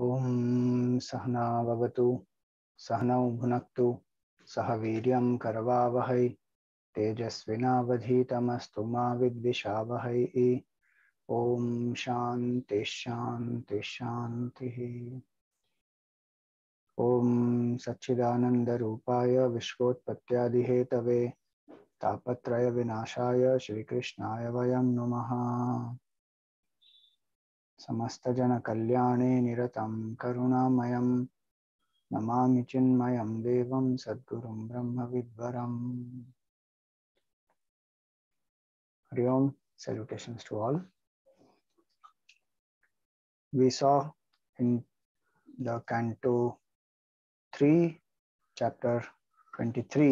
ॐ सहना भवतु, सहनौ भुनक्तु, सह वीर्यं करवावहै, तेजस्विनावधीतमस्तु मा विद्विषावहै, ॐ शान्ति शान्ति शान्तिः। ॐ सच्चिदानन्दरूपाय विश्वोत्पत्त्यादिहेतवे, तापत्रयविनाशाय श्रीकृष्णाय वयं नुमः। समस्त जन कल्याणे निरतम करुणामयम नमा चिन्मय देव सद्गु ब्रह्म विद्वर Hari salutation to all we saw in the canto three chapter twenty three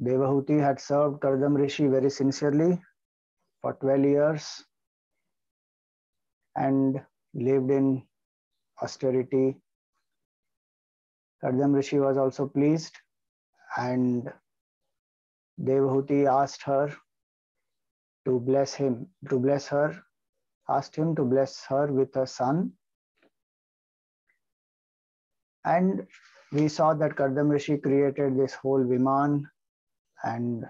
Devahuti had served Kardam Rishi very sincerely for 12 years. And lived in austerity. Kardam Rishi was also pleased and Devahuti asked her to bless him, to bless her, asked him to bless her with a son. And we saw that Kardam Rishi created this whole Viman and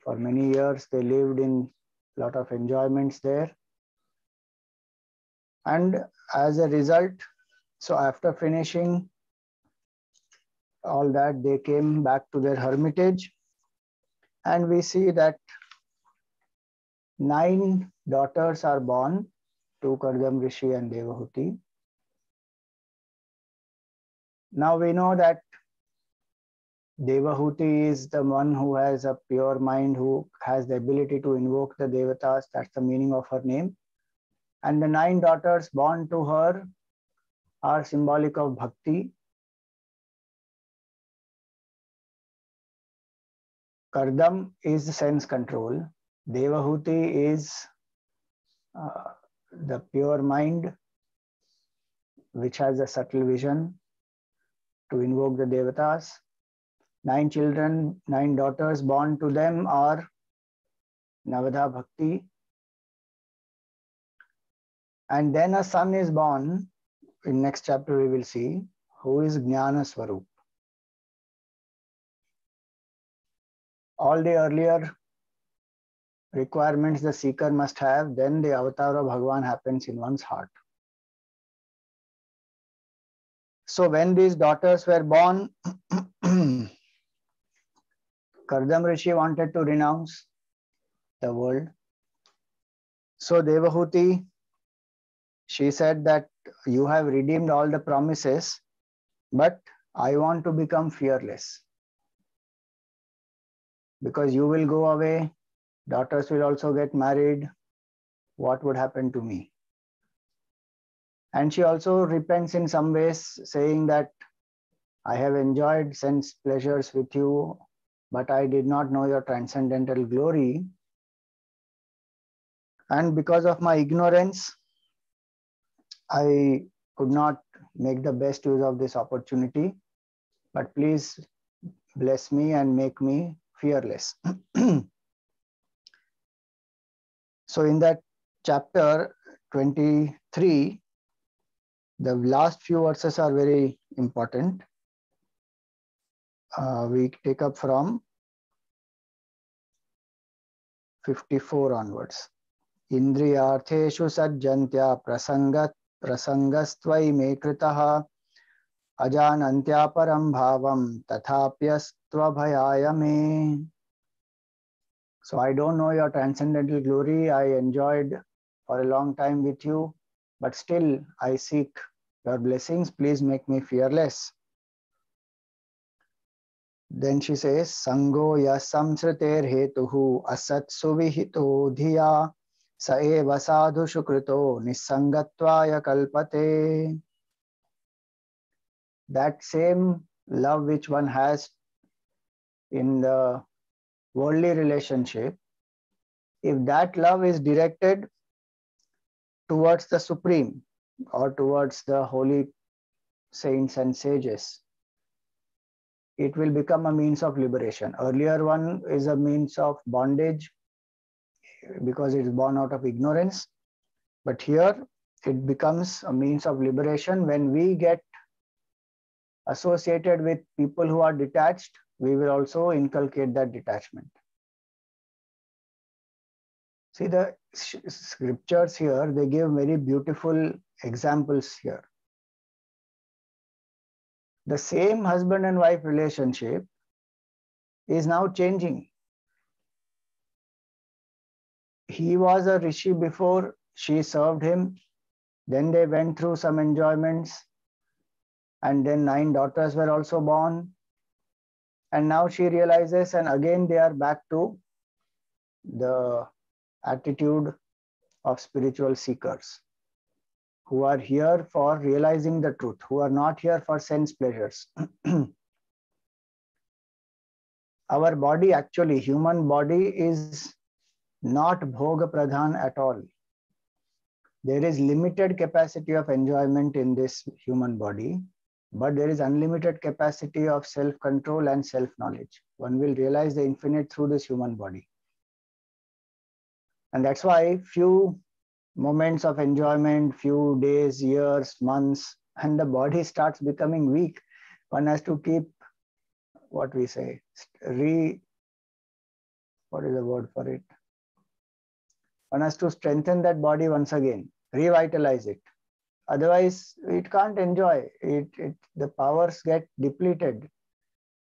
for many years they lived in a lot of enjoyments there. And as a result, so after finishing all that, they came back to their hermitage and we see that nine daughters are born to Kardam Rishi and Devahuti. Now we know that Devahuti is the one who has a pure mind, who has the ability to invoke the Devatas. That's the meaning of her name. And the nine daughters born to her are symbolic of bhakti. Kardam is sense control. Devahuti is uh, the pure mind, which has a subtle vision to invoke the Devatas. Nine children, nine daughters born to them are Navadha Bhakti. And then a son is born, in next chapter we will see, who is Jnana Swarup. All the earlier requirements the seeker must have, then the avatar of Bhagavan happens in one's heart. So when these daughters were born, Kardam Rishi wanted to renounce the world. So Devahuti, she said that you have redeemed all the promises, but I want to become fearless. Because you will go away, daughters will also get married. What would happen to me? And she also repents in some ways, saying that I have enjoyed sense pleasures with you, but I did not know your transcendental glory. And because of my ignorance, I could not make the best use of this opportunity. But please bless me and make me fearless. so, in that chapter 23, the last few verses are very important. Uh, we take up from 54 onwards. इन्द्रियार्थेषु सज्जन्त्या प्रसङ्ग प्रसंगस्वी मे कृत अजान्यापरम भाव तथाप्यस्वभयाय मे। So I don't know your transcendental glory I enjoyed for a long time with you but still I seek your blessings please make me fearless Then she says, Sango ya samsrater hetuhu asat suvihito. स एव साधुषु कृतो निस्सङ्गत्वाय कल्पते that same love which one has in the worldly relationship if that love is directed towards the supreme or towards the holy saints and sages It will become a means of liberation. Earlier one is a means of bondage, because it is born out of ignorance. But here it becomes a means of liberation. When we get associated with people who are detached we will also inculcate that detachment. See the scriptures here they give very beautiful examples here. The same husband and wife relationship is now changing he was a rishi before she served him. Then they went through some enjoyments and then nine daughters were also born. And now she realizes and again they are back to the attitude of spiritual seekers who are here for realizing the truth who are not here for sense pleasures. Our body actually human body is not bhoga pradhan at all. There is limited capacity of enjoyment in this human body but there is unlimited capacity of self control and self knowledge one will realize the infinite through this human body. And that's why few moments of enjoyment few days years months and the body starts becoming weak one has to keep what we say re what is the word for it one has to strengthen that body once again revitalize it. Otherwise it can't enjoy. It, it the powers get depleted.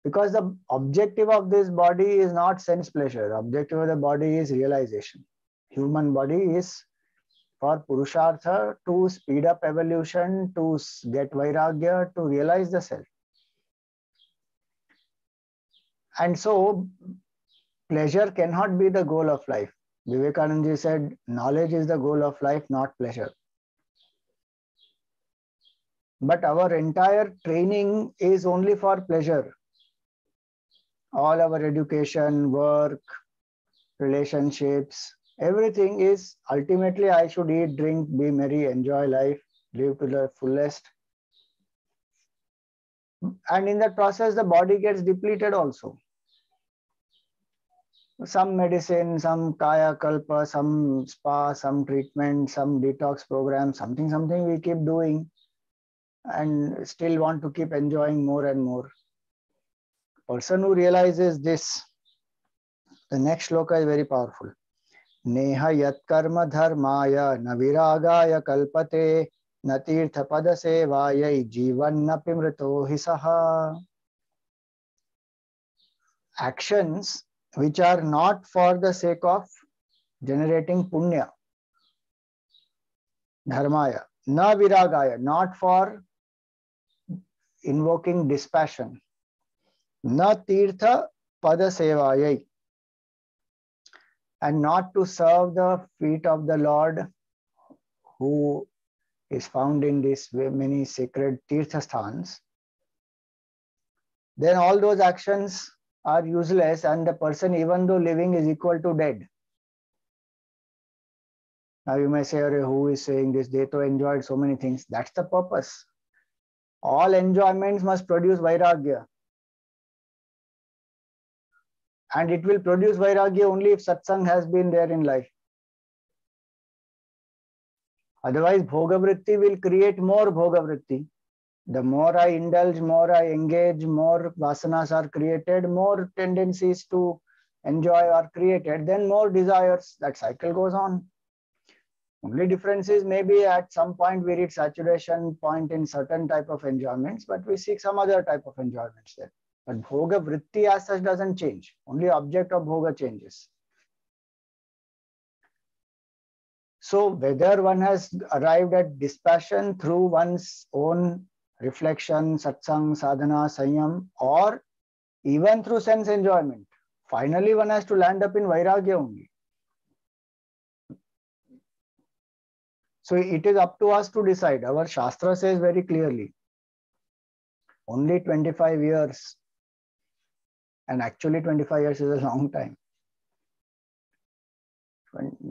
Because the objective of this body is not sense pleasure. The objective of the body is realization. Human body is for purushartha to speed up evolution to get vairagya to realize the self. And so pleasure cannot be the goal of life vivekananda said knowledge is the goal of life not pleasure. But our entire training is only for pleasure. All our education work relationships everything is ultimately i should eat drink be merry enjoy life live to the fullest. And in that process the body gets depleted also some medicine some kaya kalpa some spa some treatment some detox program something something we keep doing and still want to keep enjoying more and more. Person who realizes this, the next shloka is very powerful. Neha yat karma dharmaya na viragaya kalpate na tirtha pada sevaya jivan na pimrito hisaha. Actions which are not for the sake of generating punya, dharmaya, na viragaya, not for invoking dispassion. Na tirtha pada sevayai. And not to serve the feet of the Lord who is found in these many sacred tirtha then all those actions are useless and the person even though living is equal to dead. Now you may say, who is saying this? They to enjoyed so many things. That's the purpose all enjoyments must produce vairagya. And it will produce vairagya only if satsang has been there in life. Otherwise, bhogavritti will create more bhogavritti. The more I indulge, more I engage, more vasanas are created, more tendencies to enjoy are created, then more desires. That cycle goes on. Only difference is maybe at some point we reach saturation point in certain type of enjoyments, but we seek some other type of enjoyments there. But bhoga vritti as such doesn't change. Only object of bhoga changes. So whether one has arrived at dispassion through one's own reflection, satsang, sadhana, sanyam, or even through sense enjoyment, finally one has to land up in vairagya only. So it is up to us to decide. Our Shastra says very clearly only 25 years, and actually 25 years is a long time.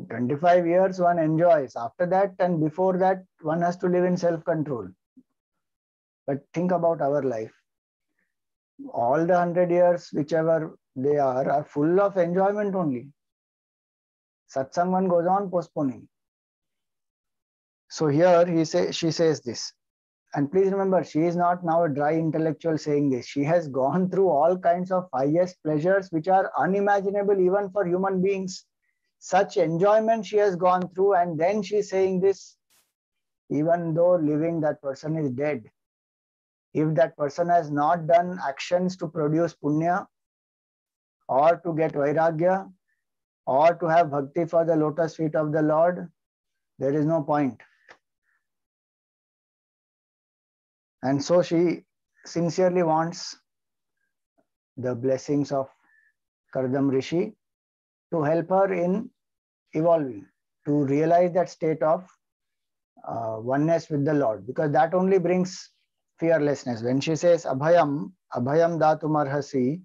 25 years one enjoys. After that and before that, one has to live in self control. But think about our life. All the 100 years, whichever they are, are full of enjoyment only. Satsang one goes on postponing So here he say she says this. And please remember, she is not now a dry intellectual saying this. She has gone through all kinds of highest pleasures which are unimaginable even for human beings. Such enjoyment she has gone through, and then she's saying this, even though living, that person is dead. If that person has not done actions to produce punya or to get vairagya or to have bhakti for the lotus feet of the Lord, there is no point. And so she sincerely wants the blessings of Kardam Rishi to help her in evolving, to realize that state of uh, oneness with the Lord, because that only brings fearlessness. When she says Abhayam, Abhayam Datumarhasi,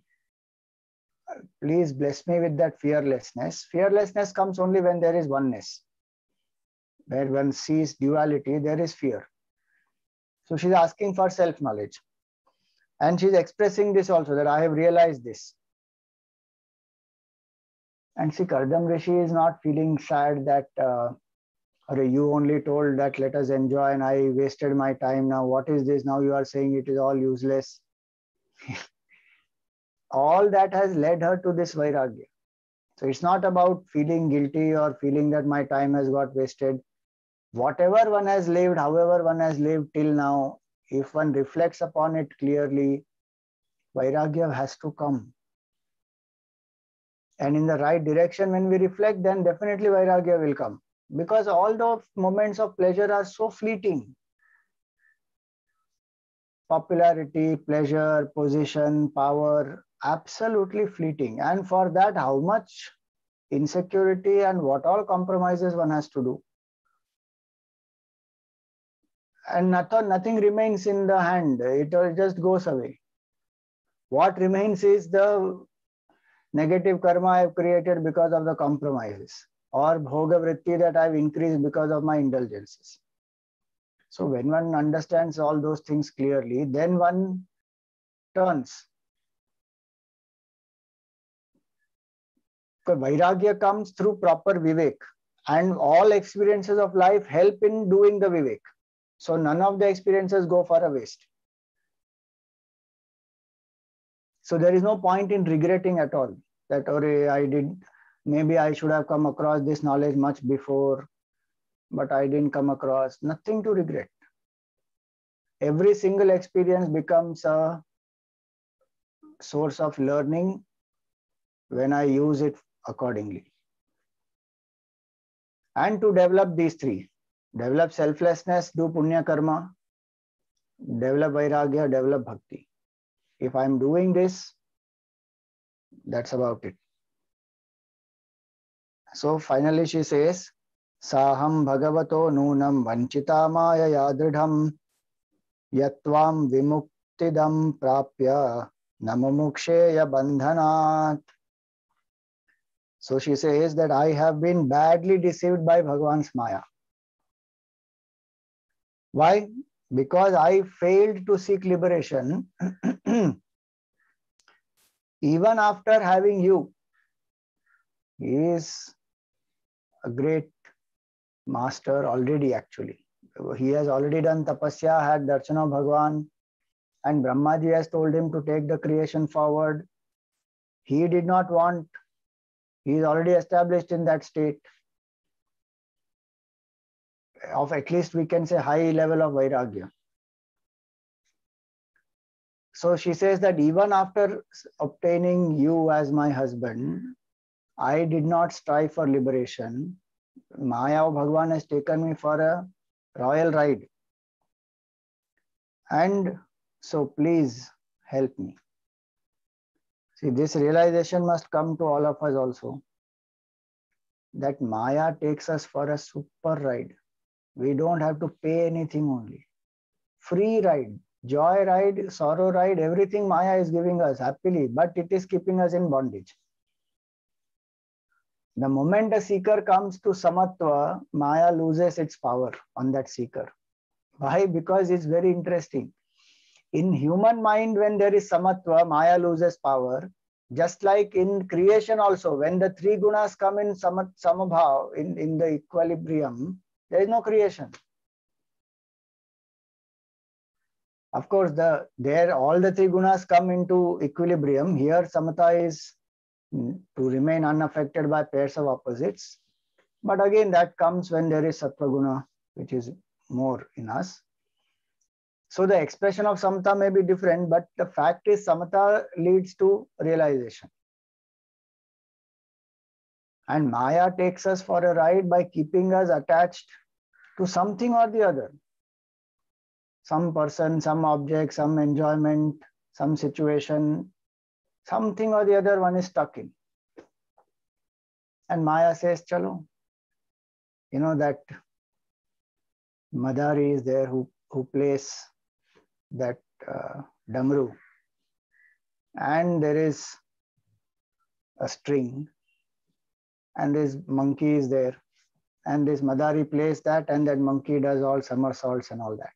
please bless me with that fearlessness. Fearlessness comes only when there is oneness. Where one sees duality, there is fear. So she's asking for self knowledge. And she's expressing this also that I have realized this. And see, Kardam Rishi is not feeling sad that, uh, or you only told that let us enjoy and I wasted my time. Now, what is this? Now you are saying it is all useless. all that has led her to this Vairagya. So it's not about feeling guilty or feeling that my time has got wasted whatever one has lived, however one has lived till now, if one reflects upon it clearly, Vairagya has to come. And in the right direction, when we reflect, then definitely Vairagya will come. Because all the moments of pleasure are so fleeting. Popularity, pleasure, position, power, absolutely fleeting. And for that, how much insecurity and what all compromises one has to do and nothing, nothing remains in the hand. It just goes away. What remains is the negative karma I have created because of the compromises or bhoga vritti that I've increased because of my indulgences. So when one understands all those things clearly, then one turns. Because vairagya comes through proper vivek and all experiences of life help in doing the vivek. So none of the experiences go for a waste. So there is no point in regretting at all that, or I did, maybe I should have come across this knowledge much before, but I didn't come across. Nothing to regret. Every single experience becomes a source of learning when I use it accordingly. And to develop these three develop selflessness, do punya karma, develop vairagya, develop bhakti. If I'm doing this, that's about it. So finally she says, Saham bhagavato nunam vanchita maya yadridham yatvam vimuktidam prapya namumuksheya bandhanat. So she says that I have been badly deceived by Bhagwan's Maya. Why? Because I failed to seek liberation even after having you. He is a great master already, actually. He has already done tapasya, had darshana Bhagwan, and Brahmaji has told him to take the creation forward. He did not want, he is already established in that state of at least we can say high level of vairagya. So she says that even after obtaining you as my husband, I did not strive for liberation. Maya or Bhagwan has taken me for a royal ride. And so please help me. See, this realization must come to all of us also. That Maya takes us for a super ride. We don't have to pay anything only. Free ride, joy ride, sorrow ride, everything Maya is giving us happily, but it is keeping us in bondage. The moment a seeker comes to samatva, Maya loses its power on that seeker. Why? Because it's very interesting. In human mind, when there is samatva, Maya loses power. Just like in creation also, when the three gunas come in samat, samabhav, in, in the equilibrium, there is no creation. Of course, the there all the three gunas come into equilibrium. Here, samatha is Mm, to remain unaffected by pairs of opposites. But again, that comes when there is sattva which is more in us. So the expression of samatha may be different, but the fact is samatha leads to realization. And Maya takes us for a ride by keeping us attached to something or the other. Some person, some object, some enjoyment, some situation, something or the other one is stuck in. And Maya says, Chalo. You know that Madari is there who, who plays that uh, damru. And there is a string and this monkey is there and this madari plays that and that monkey does all somersaults and all that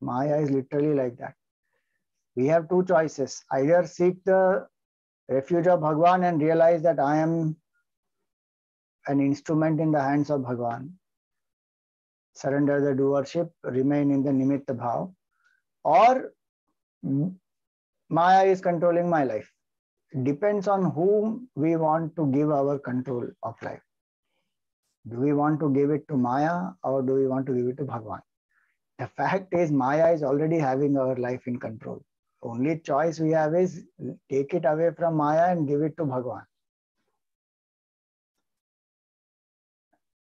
maya is literally like that we have two choices either seek the refuge of bhagwan and realize that i am an instrument in the hands of bhagwan surrender the doership remain in the nimitta bhav or maya is controlling my life depends on whom we want to give our control of life. Do we want to give it to Maya or do we want to give it to Bhagwan? The fact is, Maya is already having our life in control. Only choice we have is take it away from Maya and give it to Bhagwan.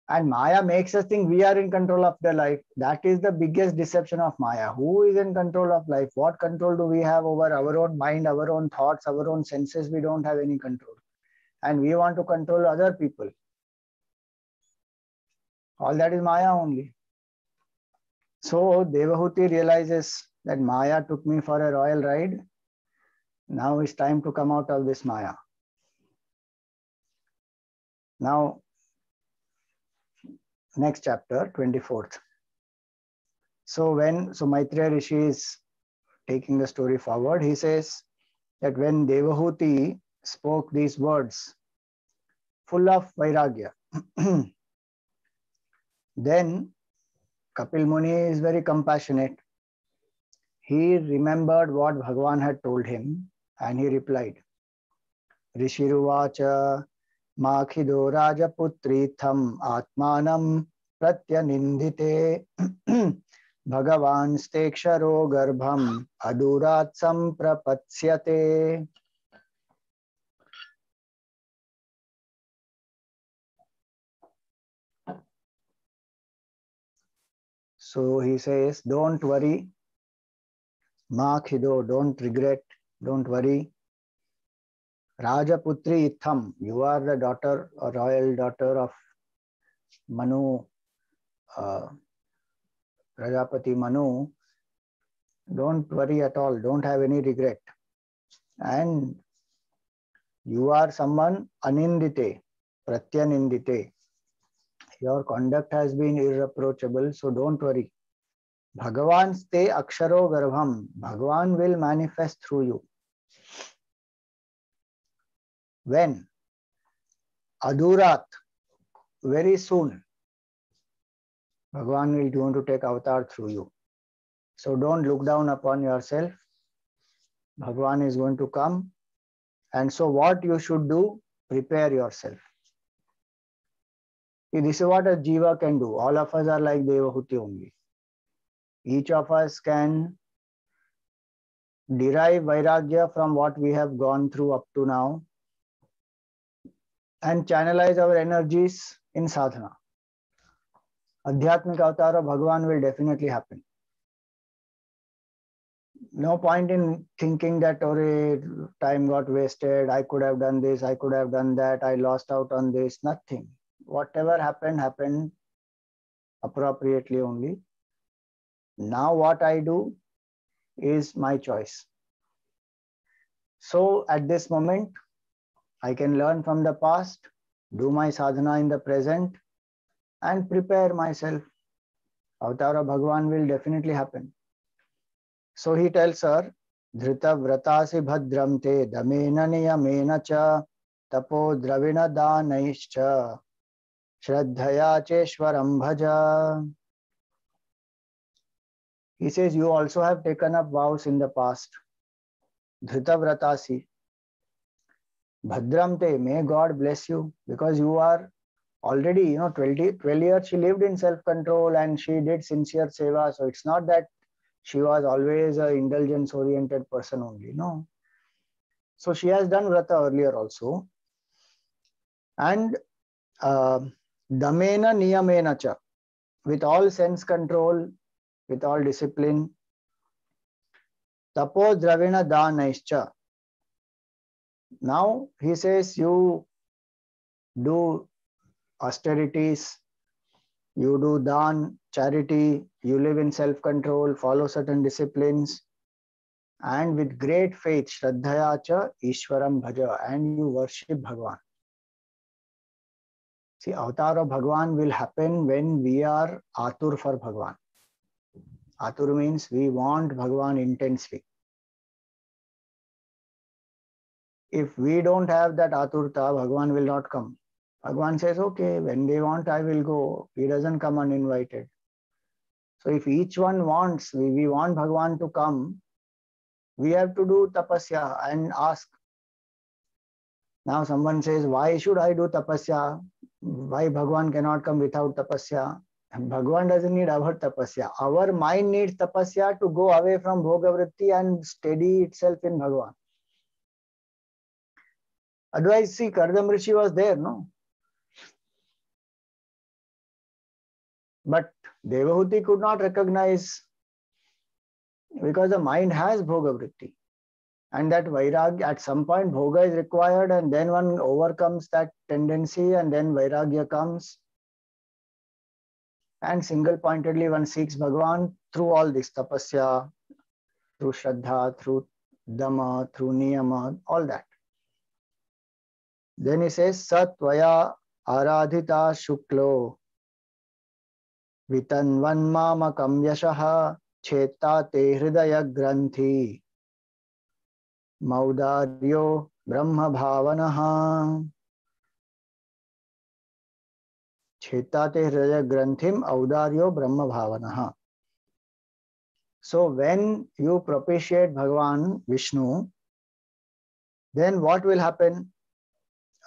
And Maya makes us think we are in control of the life. That is the biggest deception of Maya. Who is in control of life? What control do we have over our own mind, our own thoughts, our own senses? We don't have any control. And we want to control other people. All that is Maya only. So Devahuti realizes that Maya took me for a royal ride. Now it's time to come out of this Maya. Now, next chapter, 24th. So when so Maitreya Rishi is taking the story forward, he says that when Devahuti spoke these words, full of vairagya, then Kapil Muni is very compassionate he remembered what Bhagwan had told him and he replied, Rishiruvacha Makhido Rajaputritham Atmanam Pratyanindite Bhagavan Steksharo Garbham Aduratsam Prapatsyate. So he says, Don't worry, मा खिदो don't regret don't worry राजपुत्री इथम you are the daughter royal daughter of Manu Prajapati Manu don't worry at all don't have any regret and you are someone अनिंदिते प्रत्यनिंदिते your conduct has been irreproachable so don't worry Bhagwan स्ते अक्षरो गर्भम Bhagwan will manifest through you when अधूरात very soon Bhagwan will do to take avatar through you so don't look down upon your self Bhagwan is going to come and so what you should do prepare your self this what a jiva can do all of us are like Devahuti होंगी Each of us can derive vairagya from what we have gone through up to now and channelize our energies in sadhana. Adhyatmik avatar of Bhagavan will definitely happen. No point in thinking that oh, time got wasted, I could have done this, I could have done that, I lost out on this, nothing. Whatever happened, happened appropriately only. Now, what I do is my choice. So, at this moment, I can learn from the past, do my sadhana in the present, and prepare myself. Avatara Bhagavan will definitely happen. So he tells her, Dhrita vratasi bhadram te damena niyamena cha tapo dravina danaischa shraddhaya cheshwaram bhaja. He says, You also have taken up vows in the past. Dhrutavratasi. Bhadramte, may God bless you because you are already, you know, 20, 12 years she lived in self control and she did sincere seva. So it's not that she was always an indulgence oriented person only. No. So she has done Vrata earlier also. And uh, Damena Niyamena cha, with all sense control, with all discipline. Tapo Dravina Danaischa. Now he says you do austerities, you do dan, charity, you live in self control, follow certain disciplines, and with great faith, Shraddhaya cha Ishwaram Bhaja, and you worship Bhagwan. See, avatar of Bhagwan will happen when we are atur for Bhagwan. Atur means we want Bhagwan intensely. If we don't have that aturta, Bhagwan will not come. Bhagwan says, okay, when they want, I will go. He doesn't come uninvited. So if each one wants, we, we want Bhagwan to come, we have to do tapasya and ask. Now someone says, why should I do tapasya? Why Bhagwan cannot come without tapasya? Bhagwan doesn't need our tapasya. Our mind needs tapasya to go away from bhogavritti and steady itself in Bhagwan. Otherwise, see, Kardam Rishi was there, no? But Devahuti could not recognize because the mind has bhoga vritti. And that vairagya, at some point, bhoga is required, and then one overcomes that tendency, and then vairagya comes. And single pointedly, one seeks Bhagwan through all this tapasya, through Shraddha, through Dama, through Niyama, all that. Then he says, Satvaya Aradhita Shuklo वितन्वन्मामकं यशः छेत्ता ते हृदयग्रन्थि मौदार्यो छेताते हृदय ग्रंथिम औदार्यो ब्रह्म भावना सो when you propitiate Bhagwan Vishnu then what will happen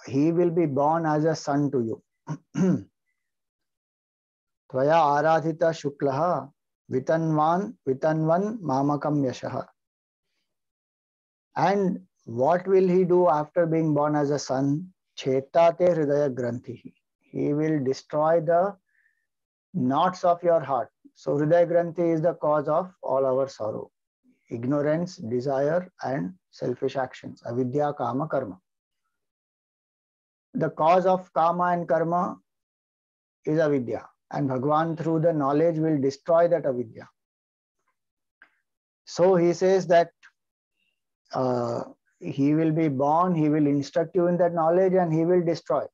he will be born as a son to you त्वया आराधित शुक्ल वितन्वान वितन्वन मामकम यश and what will he do after being born as a son छेताते हृदय ग्रंथि he will destroy the knots of your heart so hridaya granthi is the cause of all our sorrow ignorance desire and selfish actions avidya kama karma the cause of kama and karma is avidya and Bhagwan through the knowledge will destroy that avidya. So he says that uh, he will be born, he will instruct you in that knowledge and he will destroy.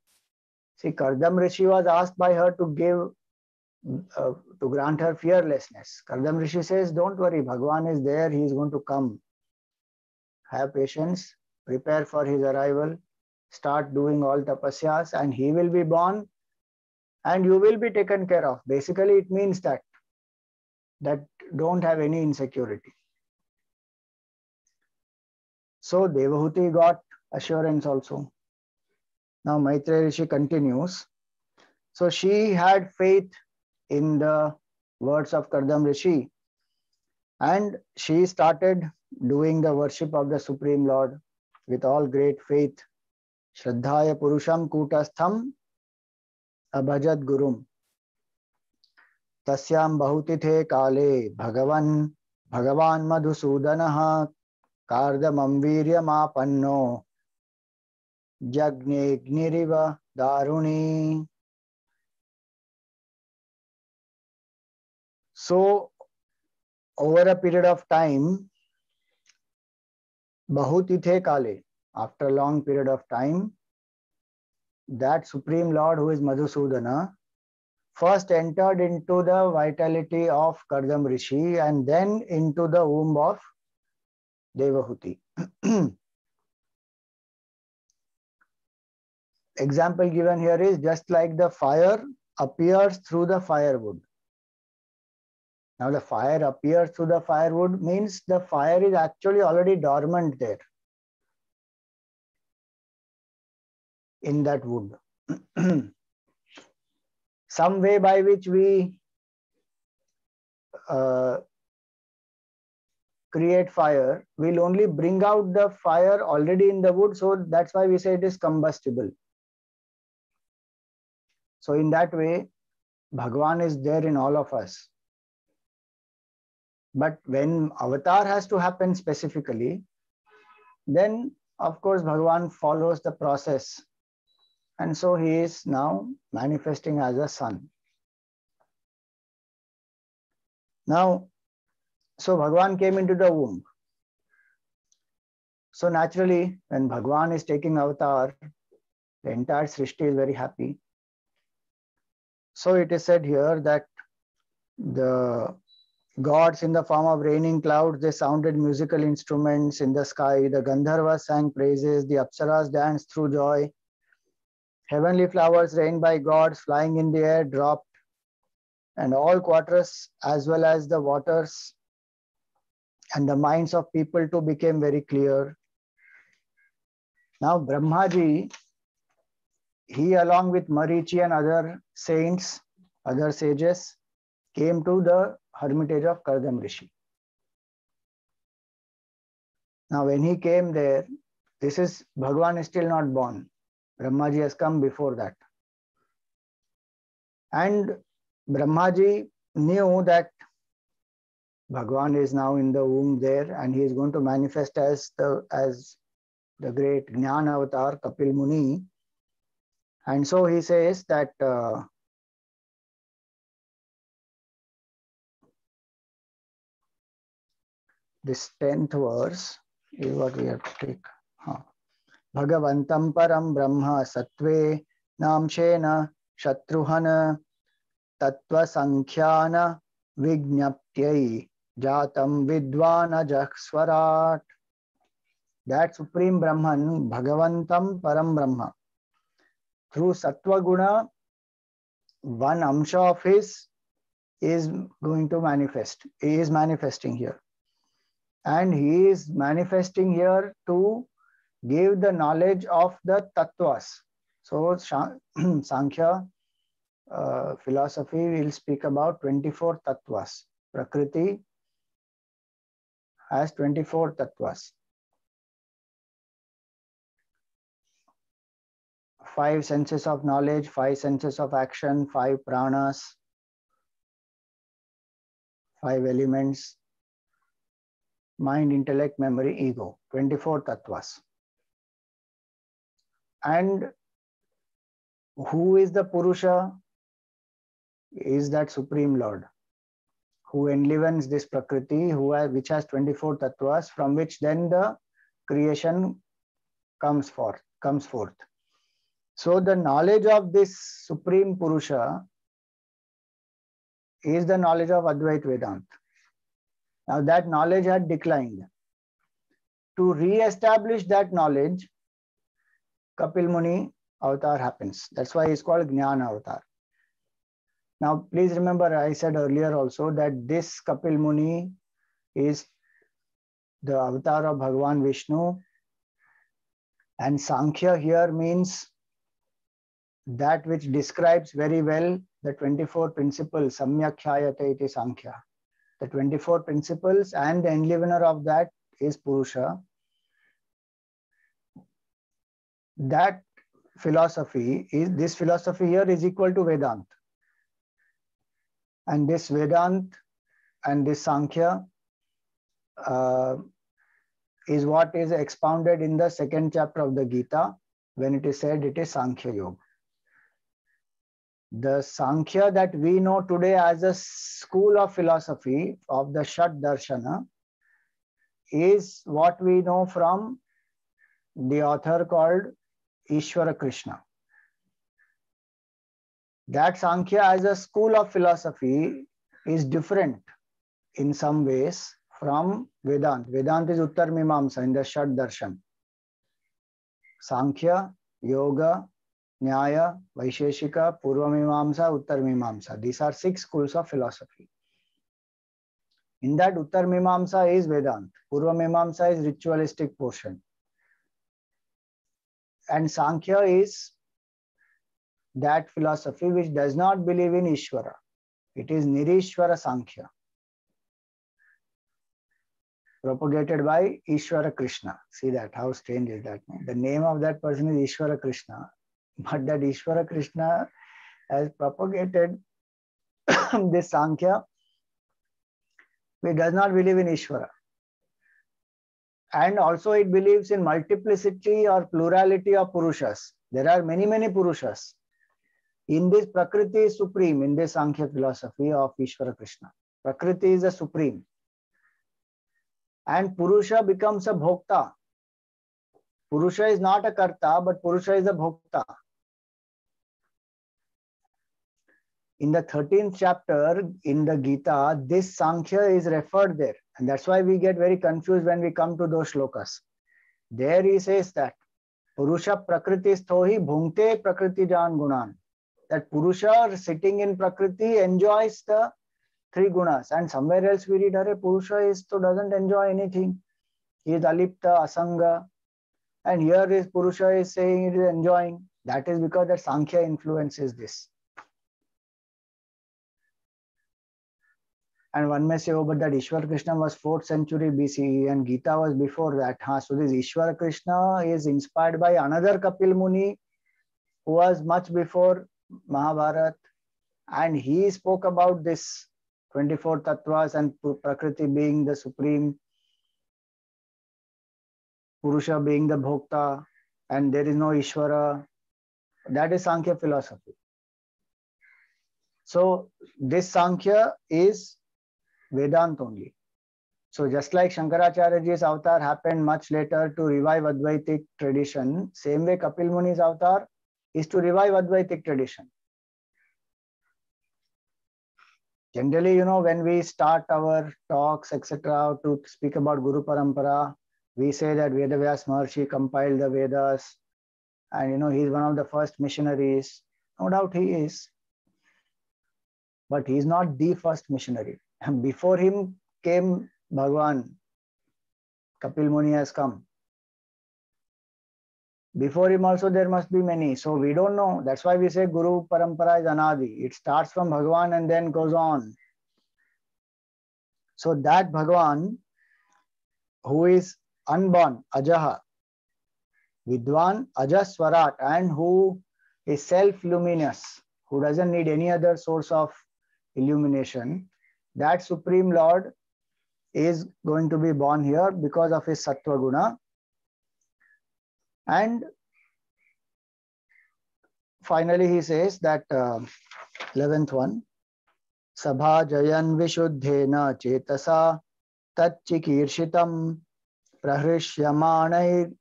See, Kardam Rishi was asked by her to give, uh, to grant her fearlessness. Kardam Rishi says, don't worry, Bhagwan is there, he is going to come. Have patience, prepare for his arrival, start doing all tapasyas and he will be born and you will be taken care of. Basically, it means that that don't have any insecurity. So Devahuti got assurance also. Now Maitreya Rishi continues. So she had faith in the words of Kardam Rishi and she started doing the worship of the Supreme Lord with all great faith. Shraddhaya Purusham Kutastham अभजत गुरुम तस्याम बहुतिथे काले भगवन भगवान मधुसूदन कार्दमं वीर्यमापन्नो यज्ञिव दारुणी। So over a period of time बहुतिथे काले after long period of time that supreme lord who is Madhusudan first entered into the vitality of Kardam Rishi and then into the womb of Devahuti Example given here is just like the fire appears through the firewood. Now the fire appears through the firewood means the fire is actually already dormant there in that wood. Some way by which we uh, create fire will only bring out the fire already in the wood. So that's why we say it is combustible. So in that way, Bhagwan is there in all of us. But when avatar has to happen specifically, then of course Bhagwan follows the process. And so he is now manifesting as a son. Now, so Bhagwan came into the womb. So naturally, when Bhagwan is taking avatar, the entire Srishti is very happy. So it is said here that the gods in the form of raining clouds, they sounded musical instruments in the sky. The Gandharvas sang praises. The Apsaras danced through joy. Heavenly flowers rained by gods flying in the air dropped. And all quarters, as well as the waters and the minds of people too became very clear. Now Brahmaji, he along with Marichi and other saints, other sages, came to the hermitage of Kardam Rishi. Now when he came there, this is Bhagwan is still not born. Brahmaji has come before that. And Brahmaji knew that Bhagwan is now in the womb there and he is going to manifest as the as the great Jnana avatar Kapil Muni. And so he says that uh, this 10th verse is what we have to take. Huh. Bhagavantam param brahma satve namshena shatruhana tattva sankhyana vignaptyai jatam vidvana jakswarat. That Supreme Brahman, Bhagavantam param brahma. Through Sattva Guna, one Amsha of his is going to manifest. He is manifesting here. And he is manifesting here to give the knowledge of the tattvas. So Sankhya uh, philosophy will speak about 24 tattvas. Prakriti, has 24 tattvas. Five senses of knowledge, five senses of action, five pranas, five elements, mind, intellect, memory, ego, 24 tattvas. And who is the Purusha? Is that Supreme Lord who enlivens this Prakriti, who has, which has 24 tattvas, from which then the creation comes forth. Comes forth. So the knowledge of this Supreme Purusha is the knowledge of Advait Vedanta. Now that knowledge had declined. To re-establish that knowledge, Kapil Muni avatar happens. That's why it's called Jnana avatar. Now, please remember, I said earlier also that this Kapil Muni is the avatar of Bhagavan Vishnu. And Sankhya here means that which describes very well the 24 principles, Samyakhyayate iti Sankhya. The 24 principles and the enlivener of that is Purusha. That philosophy is this philosophy here is equal to Vedanta. And this Vedant and this Sankhya uh, is what is expounded in the second chapter of the Gita when it is said it is Sankhya Yoga. The Sankhya that we know today as a school of philosophy of the Shat Darshana is what we know from the author called Ishwara Krishna that Sankhya as a school of philosophy is different in some ways from Vedant. Vedant is Uttar Mimamsa in the Shat Darshan. Sankhya, Yoga, न्याय, वैशेषिक Purva Mimamsa Uttara Mimamsa these are six school of philosophy in that Uttara Mimamsa is Vedanta Purva Mimamsa is ritualistic portion and Sankhya is that philosophy which does not believe in Ishwar it is Nirishwar Sankhya propagated by ishwara krishna. See that, how strange is that the name of that person is ishwara krishna. But that Ishvara Krishna has propagated this Sankhya, which does not believe in Ishvara. And also it believes in multiplicity or plurality of Purushas. There are many, many Purushas. In this, Prakriti is supreme in this Sankhya philosophy of Ishvara Krishna. Prakriti is the supreme. And Purusha becomes a Bhokta. Purusha is not a Karta, but Purusha is a Bhokta. In the 13th chapter in the Gita, this Sankhya is referred there. And that's why we get very confused when we come to those shlokas. There he says that Purusha Prakriti Stohi Bhungte Prakriti Jan Gunan that Purusha sitting in Prakriti enjoys the three gunas. And somewhere else we read, Hare Purusha is so doesn't enjoy anything. He is Alipta, Asanga. And here is Purusha is saying it is enjoying. That is because that Sankhya influences this. And one may say, oh, but that Ishwar Krishna was 4th century BCE and Gita was before that. Huh? So this Ishwar Krishna is inspired by another Kapil Muni who was much before Mahabharat, and he spoke about this 24 tattvas and Prakriti being the supreme, Purusha being the Bhokta, and there is no Ishvara. That is Sankhya philosophy. So this Sankhya is Vedant only. So just like Shankaracharyaji's avatar happened much later to revive Advaitic tradition, same way Kapil Muni's avatar is to revive Advaitic tradition. Generally, you know, when we start our talks, etc., to speak about Guru Parampara, we say that Vedavyas Maharshi compiled the Vedas, and you know, he's one of the first missionaries. No doubt he is. But he's not the first missionary. Before him came Bhagwan. Kapil Muni has come. Before him also there must be many. So we don't know. That's why we say guru parampara is anadi. It starts from bhagwan and then goes on. So that bhagwan who is unborn ajaha vidwan ajaswarat and who is self luminous who doesn't need any other source of illumination that supreme lord is going to be born here because of his sattva guna and finally, he says that uh, 11th one, Sabha Jayan Vishuddhena Chetasa Tachikiršitam Prahrishyamanair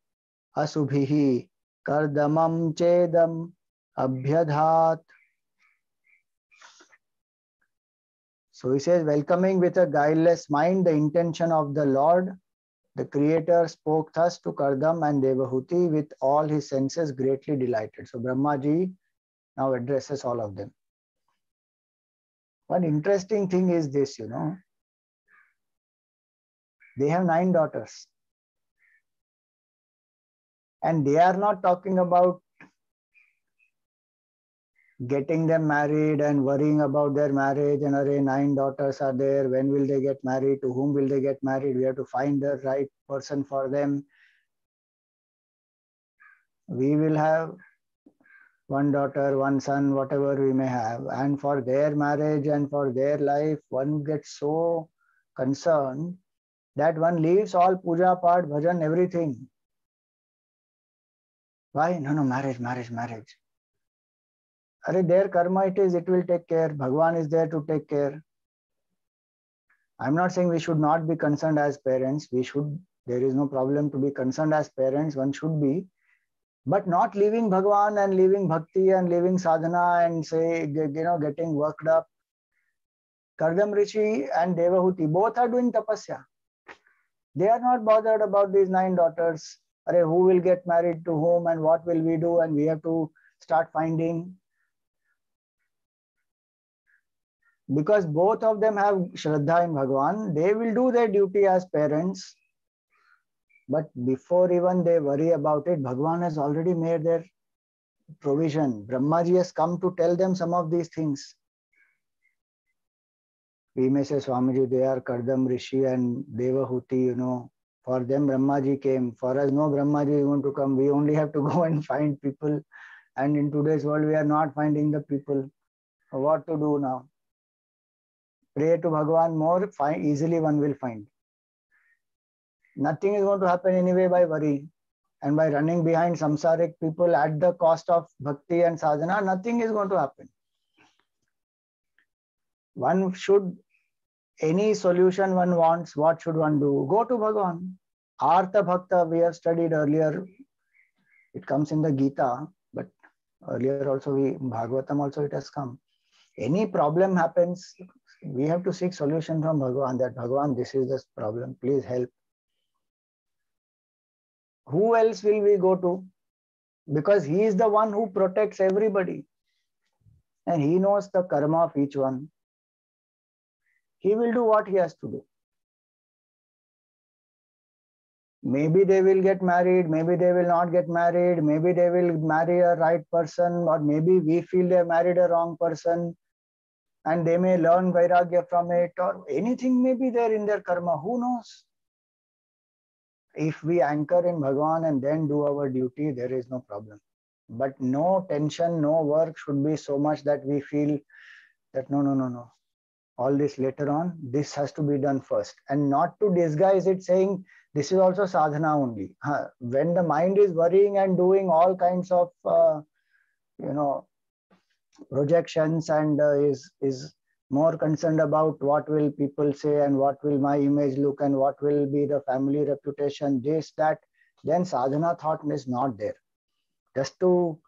Asubhihi Kardamam Chedam Abhyadhat. So he says, welcoming with a guileless mind the intention of the Lord the Creator spoke thus to Kardam and Devahuti with all his senses greatly delighted. So Brahmaji now addresses all of them. One interesting thing is this, you know, they have nine daughters. And they are not talking about getting them married and worrying about their marriage and array nine daughters are there. When will they get married? To whom will they get married? We have to find the right person for them. We will have one daughter one son whatever we may have. And for their marriage and for their life one gets so concerned that one leaves all puja part bhajan everything. Why? No no marriage marriage marriage are their karma it is, it will take care. Bhagwan is there to take care. I'm not saying we should not be concerned as parents. We should, there is no problem to be concerned as parents. One should be, but not leaving Bhagwan and leaving Bhakti and leaving sadhana and say, you know, getting worked up. Kardam Rishi and Devahuti both are doing tapasya. They are not bothered about these nine daughters. Are who will get married to whom and what will we do? And we have to start finding because both of them have Shraddha in Bhagwan, they will do their duty as parents. But before even they worry about it, Bhagwan has already made their provision. Brahmaji has come to tell them some of these things. We may say, Swamiji, they are Kardam Rishi and Devahuti, you know. For them, Brahmaji came. For us, no Brahmaji is going to come. We only have to go and find people. And in today's world, we are not finding the people. What to do now? Pray to Bhagavan more, find, easily one will find. Nothing is going to happen anyway by worry and by running behind samsaric people at the cost of bhakti and sadhana, nothing is going to happen. One should, any solution one wants, what should one do? Go to Bhagavan. Artha Bhakta, we have studied earlier. It comes in the Gita, but earlier also we, Bhagavatam also it has come. Any problem happens, we have to seek solution from Bhagavan that Bhagavan, this is the problem, please help who else will we go to? Because he is the one who protects everybody. And he knows the karma of each one. He will do what he has to do. Maybe they will get married, maybe they will not get married, maybe they will marry a right person, or maybe we feel they married a wrong person and they may learn vairagya from it, or anything may be there in their karma. Who knows? if we anchor in Bhagwan and then do our duty, there is no problem. But no tension, no work should be so much that we feel that no, no, no, no. All this later on, this has to be done first. And not to disguise it saying this is also sadhana only. When the mind is worrying and doing all kinds of, uh, you know, projections and uh, is is more concerned about what will people say and what will my image look and what will be the family reputation this that then sadhana thought is not there. Just to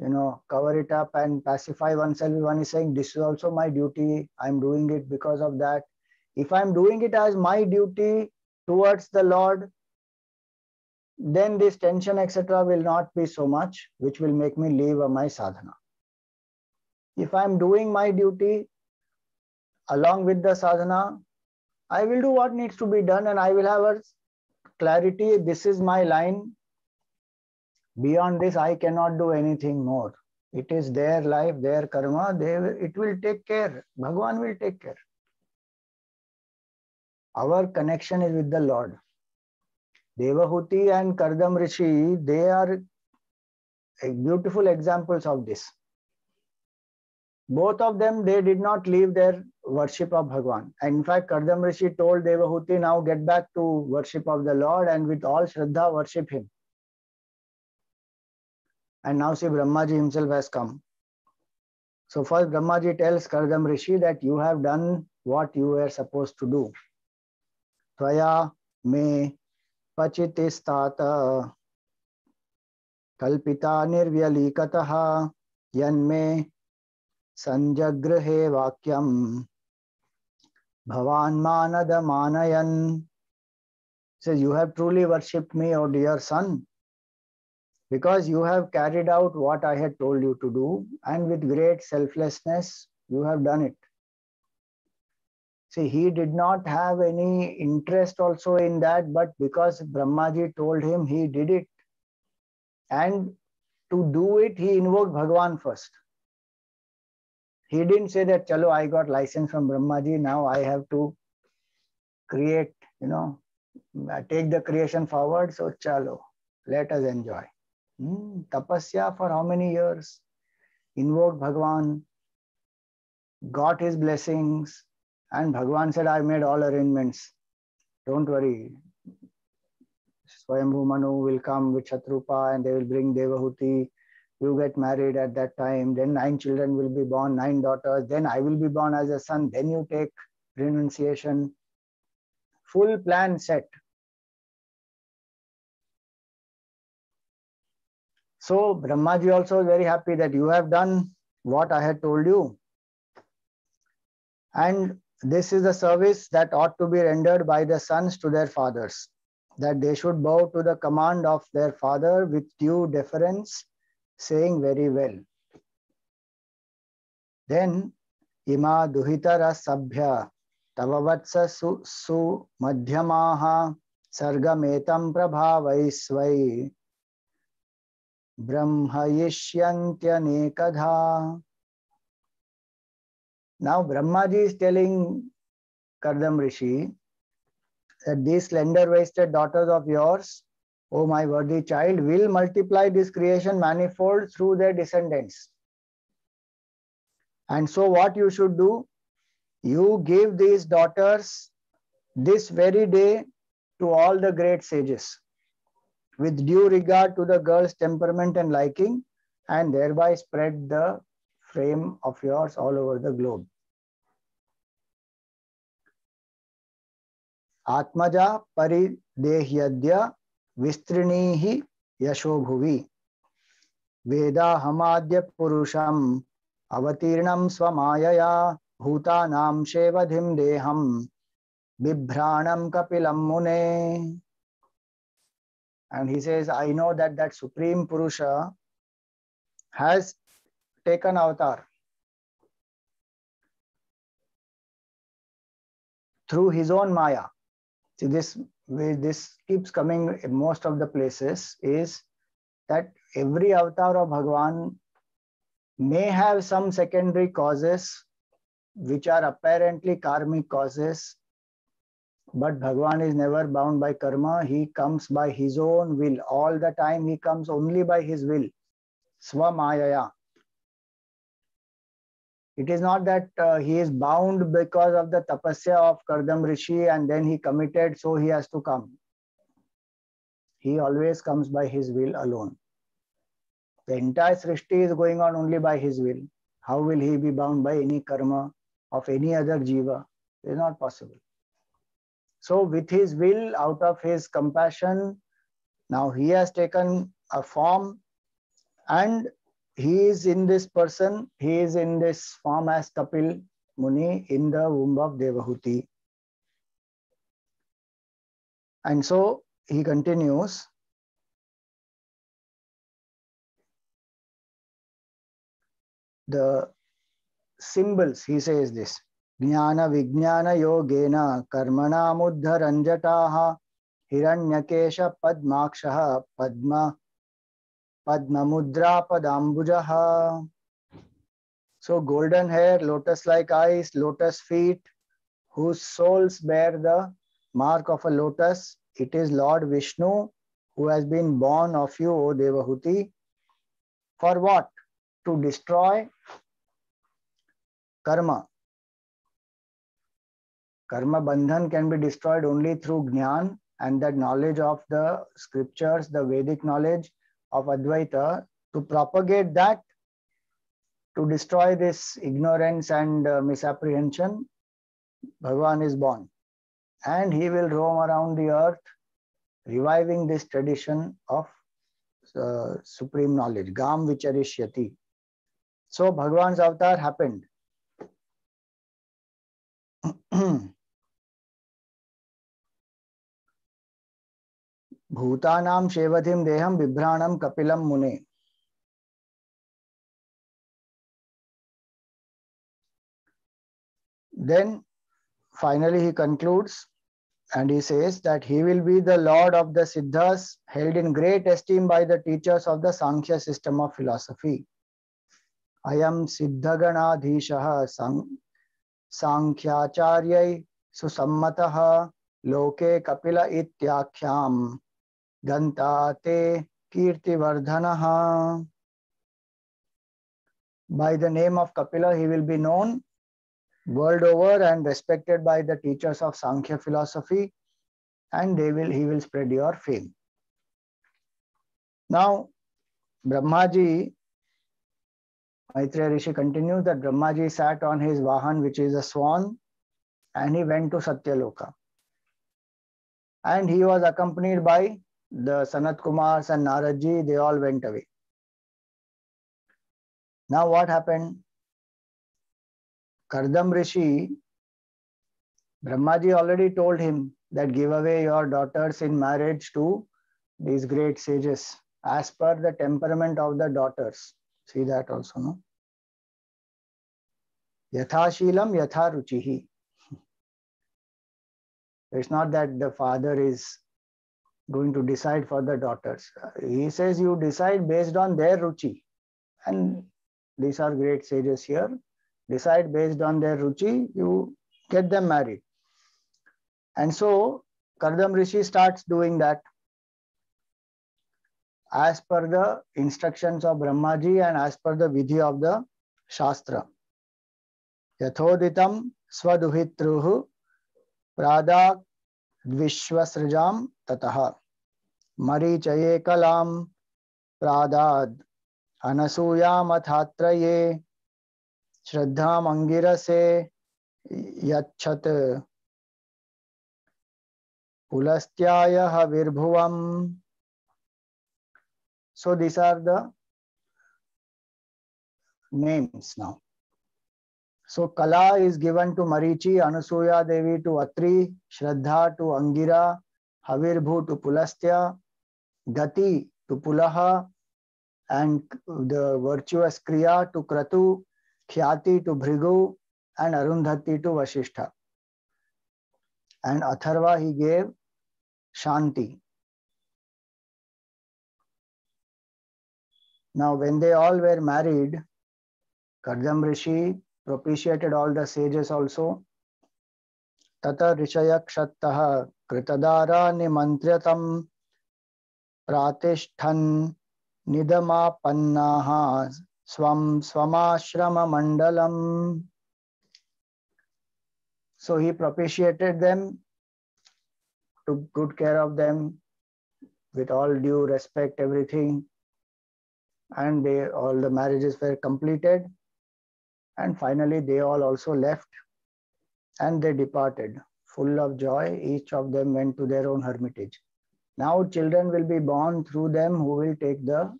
you know cover it up and pacify oneself one is saying this is also my duty. I'm doing it because of that. If i'm doing it as my duty towards the lord then this tension etc will not be so much which will make me leave my sadhana if i'm doing my duty along with the sadhana, I will do what needs to be done and I will have a clarity. This is my line. Beyond this, I cannot do anything more. It is their life, their karma. They, it will take care. Bhagwan will take care. Our connection is with the Lord. Devahuti and Kardam Rishi, they are beautiful examples of this both of them they did not leave their worship of Bhagwan. And in fact, Kardam Rishi told Devahuti, now get back to worship of the Lord and with all Shraddha worship him. And now see Brahmaji himself has come. So first Brahmaji tells Kardam Rishi that you have done what you were supposed to do. Tvaya me pachitistata kalpita nirvyalikataha yanme संजगृहे वाक्यम भवान मानद मानयन says you have truly worshipped me o dear son because you have carried out what i had told you to do and with great selflessness you have done it see he did not have any interest also in that but because brahmaji told him he did it and to do it he invoked bhagwan first he didn't say that, chalo, I got license from Brahmaji, now I have to create, you know, take the creation forward. So, chalo, let us enjoy. Hmm, tapasya for how many years? Invoked Bhagwan, got his blessings, and Bhagwan said, I made all arrangements. Don't worry. Swayambhu Manu will come with Shatrupa and they will bring Devahuti you get married at that time, then nine children will be born, nine daughters, then I will be born as a son, then you take renunciation. Full plan set. So Brahmaji also is very happy that you have done what I had told you. And this is the service that ought to be rendered by the sons to their fathers, that they should bow to the command of their father with due deference saying very well. Then ima duhitara sabhya tavavatsa su, su madhyamaha sargametam prabhavaisvai brahmayishyantyanekadha. Now Brahmaji is telling Kardam Rishi that these slender-waisted daughters of yours O my worthy child, will multiply this creation manifold through their descendants. And so, what you should do? You give these daughters this very day to all the great sages with due regard to the girl's temperament and liking, and thereby spread the frame of yours all over the globe. Atmaja Paridehyadya विस्तृणी यशो भुवि वेदाहमाद्य पुरुषम अवतीर्णम स्वमायया भूतानां शेवधिम देहम बिभ्राणम कपिलम मुने and he says i know that that supreme purusha has taken avatar through his own maya See this this keeps coming in most of the places is that every avatar of Bhagwan may have some secondary causes which are apparently karmic causes but Bhagwan is never bound by karma. He comes by his own will. All the time he comes only by his will. Swamayaya. It is not that uh, he is bound because of the tapasya of Kardam Rishi and then he committed, so he has to come. He always comes by his will alone. The entire Srishti is going on only by his will. How will he be bound by any karma of any other jiva? It is not possible. So, with his will, out of his compassion, now he has taken a form and he is in this person, he is in this form as Kapil Muni in the womb of Devahuti. And so he continues. The symbols, he says this. Jnana Vijnana Yogena Karmana Muddha Ranjataha Hiranyakesha Padmakshaha Padma Padmamudra. So golden hair, lotus-like eyes, lotus feet, whose souls bear the mark of a lotus. It is Lord Vishnu who has been born of you, O Devahuti. For what? To destroy karma. Karma bandhan can be destroyed only through jnana and that knowledge of the scriptures, the Vedic knowledge, of Advaita to propagate that, to destroy this ignorance and uh, misapprehension, Bhagavan is born. And he will roam around the earth, reviving this tradition of uh, supreme knowledge, Gam Vicharishyati. So Bhagavan's avatar happened. भूतानाम शेवधिम देहम बिभ्राणम कपिलम मुने then finally he concludes and he says that he will be the lord of the siddhas held in great esteem by the teachers of the sankhya system of philosophy i am siddhaganadhishah sankhyacharyai susammatah loke kapila ityakhyam Gantate Kirtivardhanaha. By the name of Kapila, he will be known world over and respected by the teachers of Sankhya philosophy, and they will he will spread your fame. Now, Brahmaji, Maitreya Rishi continues that Brahmaji sat on his Vahan, which is a swan, and he went to Satyaloka. And he was accompanied by the Sanat Kumars and Naradji, they all went away. Now what happened? Kardam Rishi, Brahmaji already told him that give away your daughters in marriage to these great sages as per the temperament of the daughters. See that also, no? Yathashilam yatha ruchihi. It's not that the father is going to decide for the daughters. Uh, he says you decide based on their ruchi. And these are great sages here. Decide based on their ruchi, you get them married. And so Kardam Rishi starts doing that as per the instructions of Brahmaji and as per the vidhi of the Shastra. Yathoditam swaduhitruhu pradak विश्वसृजां ततः। मरीचये Kalan प्रादाद्। अनसूयामथात्रये श्रद्धामङ्गिरसे यच्छत्। पुलस्त्याय हविर्भुवम्। So these are the names now. So Kala is given to Marichi, Anusuya Devi to Atri, Shraddha to Angira, Havirbhu to Pulastya, Gati to Pulaha, and the virtuous Kriya to Kratu, Khyati to Bhrigu, and Arundhati to Vasishtha. And Atharva he gave Shanti. Now, when they all were married, Kardam Rishi propitiated all the sages also. Tata Rishaya Kshattaha Kritadara Nimantriyatam Pratishtan Nidamapannaha Swam Swamashrama Mandalam. So he propitiated them, took good care of them with all due respect, everything. And they all the marriages were completed and finally, they all also left and they departed. Full of joy, each of them went to their own hermitage. Now, children will be born through them who will take the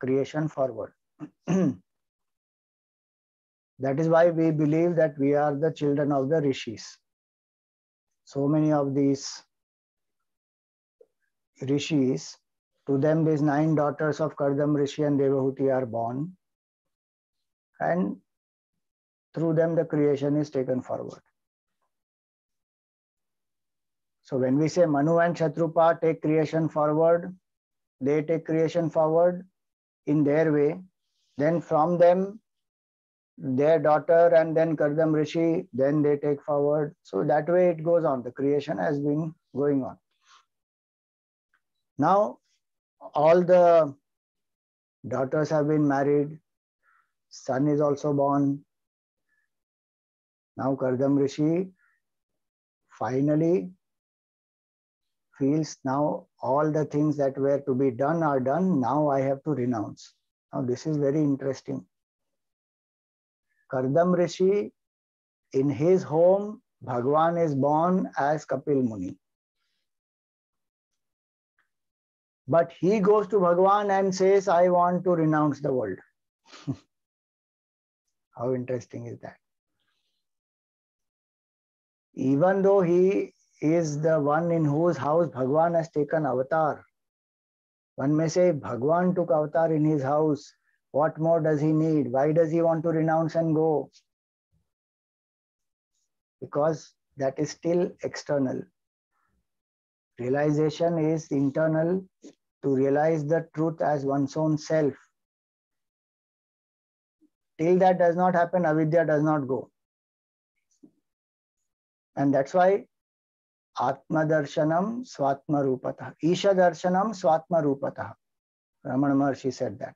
creation forward. that is why we believe that we are the children of the rishis. So many of these rishis, to them, these nine daughters of Kardam Rishi and Devahuti are born. And through them the creation is taken forward. So when we say Manu and Shatrupa take creation forward, they take creation forward in their way. Then from them, their daughter and then Kardam Rishi, then they take forward. So that way it goes on. The creation has been going on. Now, all the daughters have been married, son is also born, now Kardam Rishi finally feels now all the things that were to be done are done. Now I have to renounce. Now this is very interesting. Kardam Rishi, in his home, Bhagwan is born as Kapil Muni. But he goes to Bhagwan and says, I want to renounce the world. How interesting is that? Even though he is the one in whose house Bhagwan has taken avatar. One may say Bhagwan took avatar in his house. What more does he need? Why does he want to renounce and go? Because that is still external. Realization is internal to realize the truth as one's own self. Till that does not happen, avidya does not go. And that's why Atma Darshanam Swatma Rupatah. Isha Darshanam Swatma Rupatah. Ramana Maharshi said that.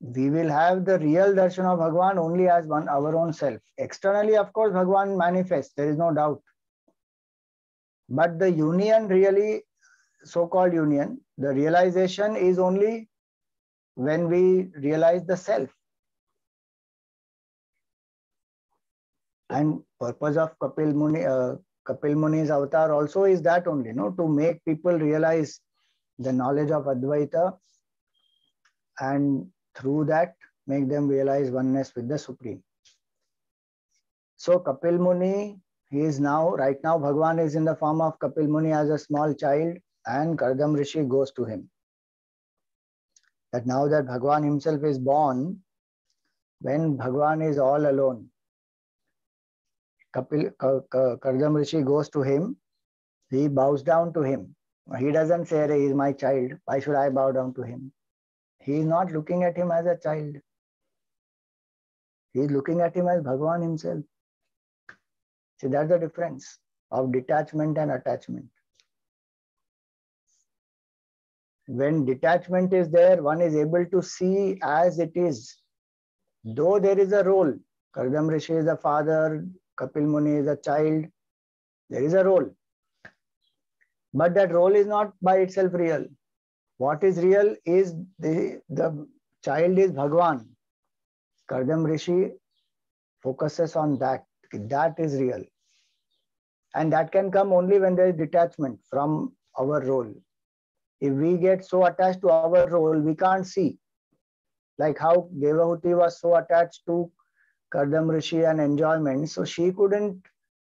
We will have the real darshan of Bhagwan only as one our own self. Externally, of course, Bhagwan manifests, there is no doubt. But the union really, so-called union, the realization is only when we realize the self. And purpose of kapil muni uh, kapil muni's avatar also is that only no? To make people realize the knowledge of advaita and through that make them realize oneness with the supreme. So kapil muni he is now right now bhagwan is in the form of kapil muni as a small child and kardam rishi goes to him. That now that Bhagwan himself is born, when Bhagwan is all alone, Kapil, Kardam Rishi goes to him, he bows down to him. He doesn't say, he is my child. Why should I bow down to him? He is not looking at him as a child. He is looking at him as Bhagwan himself. See, that's the difference of detachment and attachment. When detachment is there, one is able to see as it is. Though there is a role, Kardam Rishi is a father, Kapil Muni is a child, there is a role. But that role is not by itself real. What is real is the, the child is Bhagwan. Kardam Rishi focuses on that. That is real. And that can come only when there is detachment from our role. If we get so attached to our role, we can't see. Like how Devahuti was so attached to Kardam Rishi and enjoyment, so she couldn't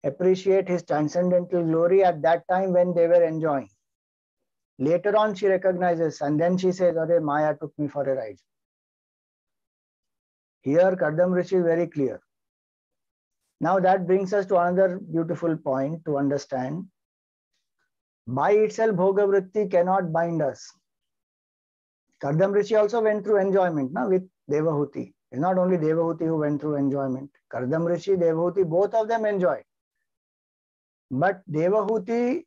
appreciate his transcendental glory at that time when they were enjoying. Later on, she recognizes and then she says, Ore, Maya took me for a ride. Here, Kardam Rishi is very clear. Now, that brings us to another beautiful point to understand. By itself, Bhoga Vritti cannot bind us. Kardam Rishi also went through enjoyment na, with Devahuti. It's not only Devahuti who went through enjoyment. Kardam Rishi, Devahuti, both of them enjoyed. But Devahuti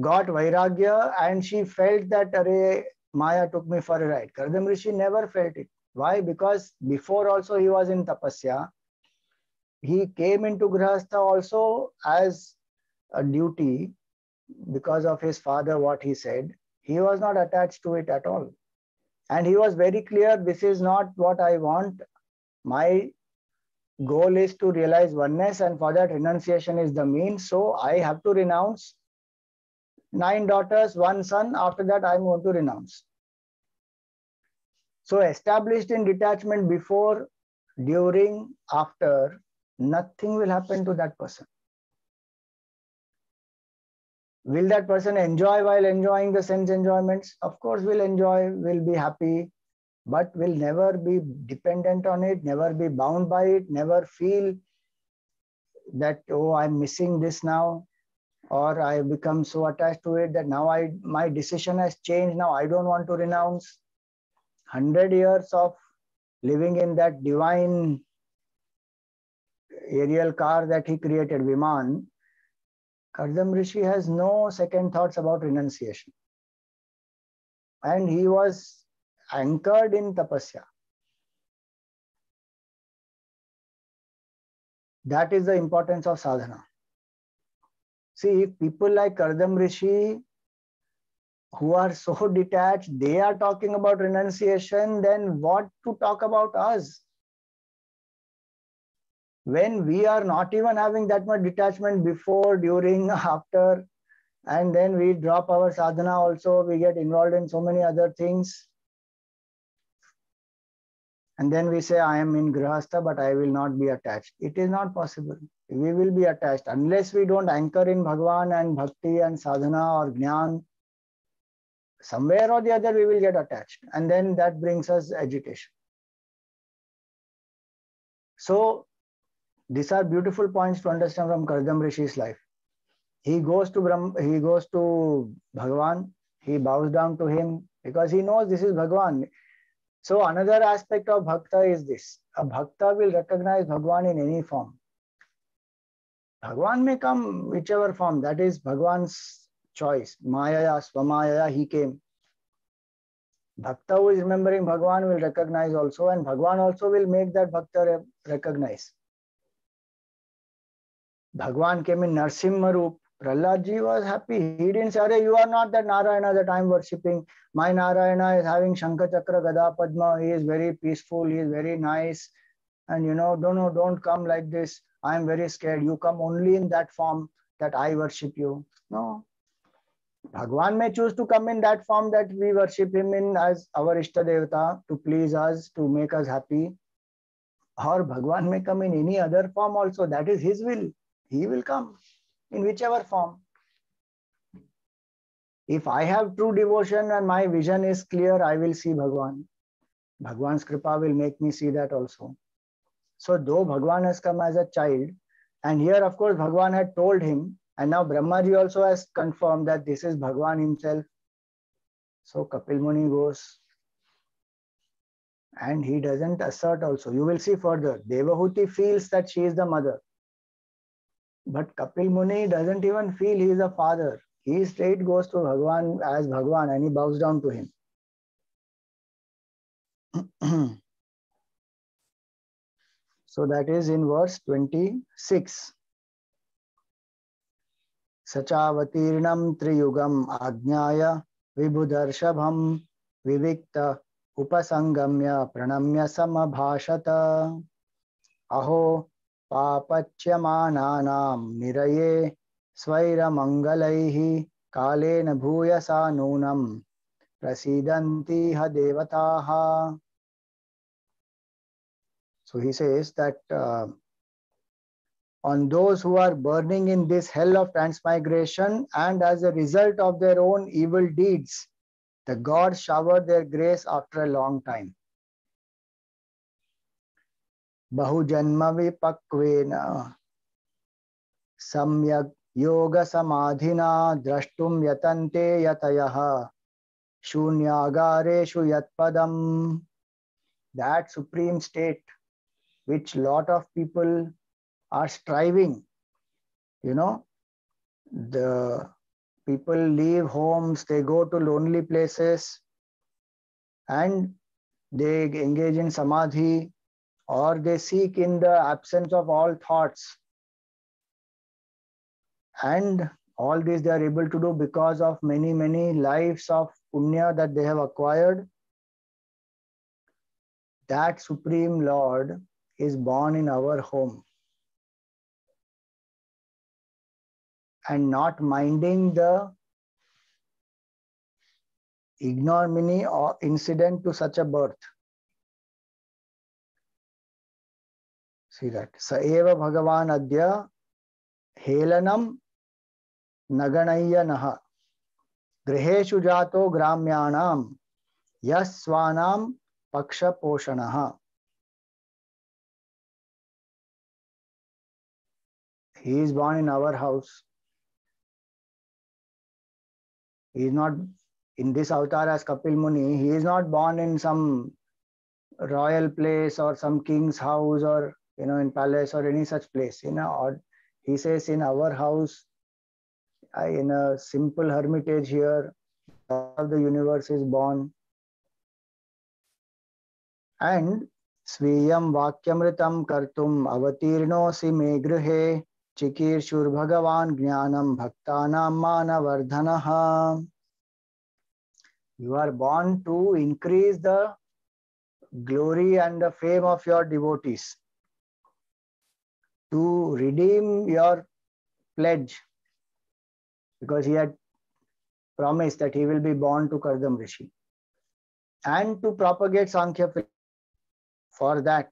got Vairagya and she felt that Are, Maya took me for a ride. Kardam Rishi never felt it. Why? Because before also he was in tapasya. He came into Grihastha also as a duty because of his father, what he said. He was not attached to it at all. And he was very clear this is not what I want. My goal is to realize oneness, and for that, renunciation is the means. So I have to renounce nine daughters, one son. After that, I'm going to renounce. So established in detachment before, during, after, nothing will happen to that person. Will that person enjoy while enjoying the sense enjoyments? Of course, will enjoy, will be happy, but will never be dependent on it, never be bound by it, never feel that, oh, I'm missing this now or I have become so attached to it that now I my decision has changed. Now I don't want to renounce. Hundred years of living in that divine aerial car that he created, Viman, Kardam Rishi has no second thoughts about renunciation. And he was anchored in tapasya. That is the importance of sadhana. See, if people like Kardam Rishi, who are so detached, they are talking about renunciation, then what to talk about us? When we are not even having that much detachment before, during, after, and then we drop our sadhana also, we get involved in so many other things. And then we say, I am in Grihastha, but I will not be attached. It is not possible we will be attached unless we don't anchor in Bhagwan and Bhakti and Sadhana or Jnana. Somewhere or the other, we will get attached, and then that brings us agitation. So, these are beautiful points to understand from Kardam Rishi's life. He goes to Brahm, he goes to Bhagwan, he bows down to him because he knows this is Bhagwan. So another aspect of bhakta is this: a bhakta will recognize Bhagwan in any form. Bhagwan may come whichever form, that is Bhagwan's choice. Maya, Swamaya, he came. Bhakta who is remembering Bhagwan will recognize also, and Bhagwan also will make that Bhakta recognize. भगवान के मी नरसिंह रूप, Prahlad ji was है Narayan worshipping my Narayan is having shankha chakra gada padma is very peaceful is very nice and you know don't know don't come like this I am very scared you come only in that form that I worship you know Bhagwan may choose to come in that form that we worship him in as our ishta devata to please us to make us happy or Bhagwan may come in any other form also that is his will He will come in whichever form. If I have true devotion and my vision is clear, I will see Bhagwan. Bhagwan's kripa will make me see that also. So though Bhagwan has come as a child, and here of course Bhagwan had told him, and now Brahmaji also has confirmed that this is Bhagwan himself. So Kapil Muni goes and he doesn't assert also. You will see further. Devahuti feels that she is the mother. But Kapil Muni doesn't even feel he is a father. He straight goes to Bhagwan as Bhagwan and he bows down to him. so that is in verse 26. सचावतीर्णं त्रियुगम् आज्ञाय विबुदर्शभं विविक्त उपसंगम्य प्रणम्य समभाषत अहो पापच्यमानानां निरये स्वैरमङ्गलैः कालेन भूयसा नूनं प्रसीदन्तीह देवताः So he says that uh, on those who are burning in this hell of transmigration and as a result of their own evil deeds, the gods shower their grace after a long time. बहुजन्म विपक्न सम्योग सधिना द्रष्टुम यतंते यतय। शून्यागारेशु यत्पदम। That supreme state which lot of people are striving you know the people leave homes they go to lonely places and they engage in samadhi or they seek in the absence of all thoughts. And all this they are able to do because of many, many lives of punya that they have acquired. That Supreme Lord is born in our home. And not minding the ignominy or incident to such a birth. See that. Sa eva Bhagavan adya helanam naganayya naha. गृहेषु जातो ग्राम्याणाम यस्वानाम पक्ष he is born in our house he is not in this avatar as kapil muni he is not born in some royal place or some king's house or you know, in palace or any such place. You know, or he says in our house, in a simple hermitage here, all the universe is born. And स्वीयं वाक्यमृतं कर्तुम् अवतीर्णोऽसि मे गृहे चिकीर्षुर्भगवान् ज्ञानं भक्तानां मानवर्धनः You are born to increase the glory and the fame of your devotees to redeem your pledge. Because he had promised that he will be born to Kardam Rishi. And to propagate Sankhya for that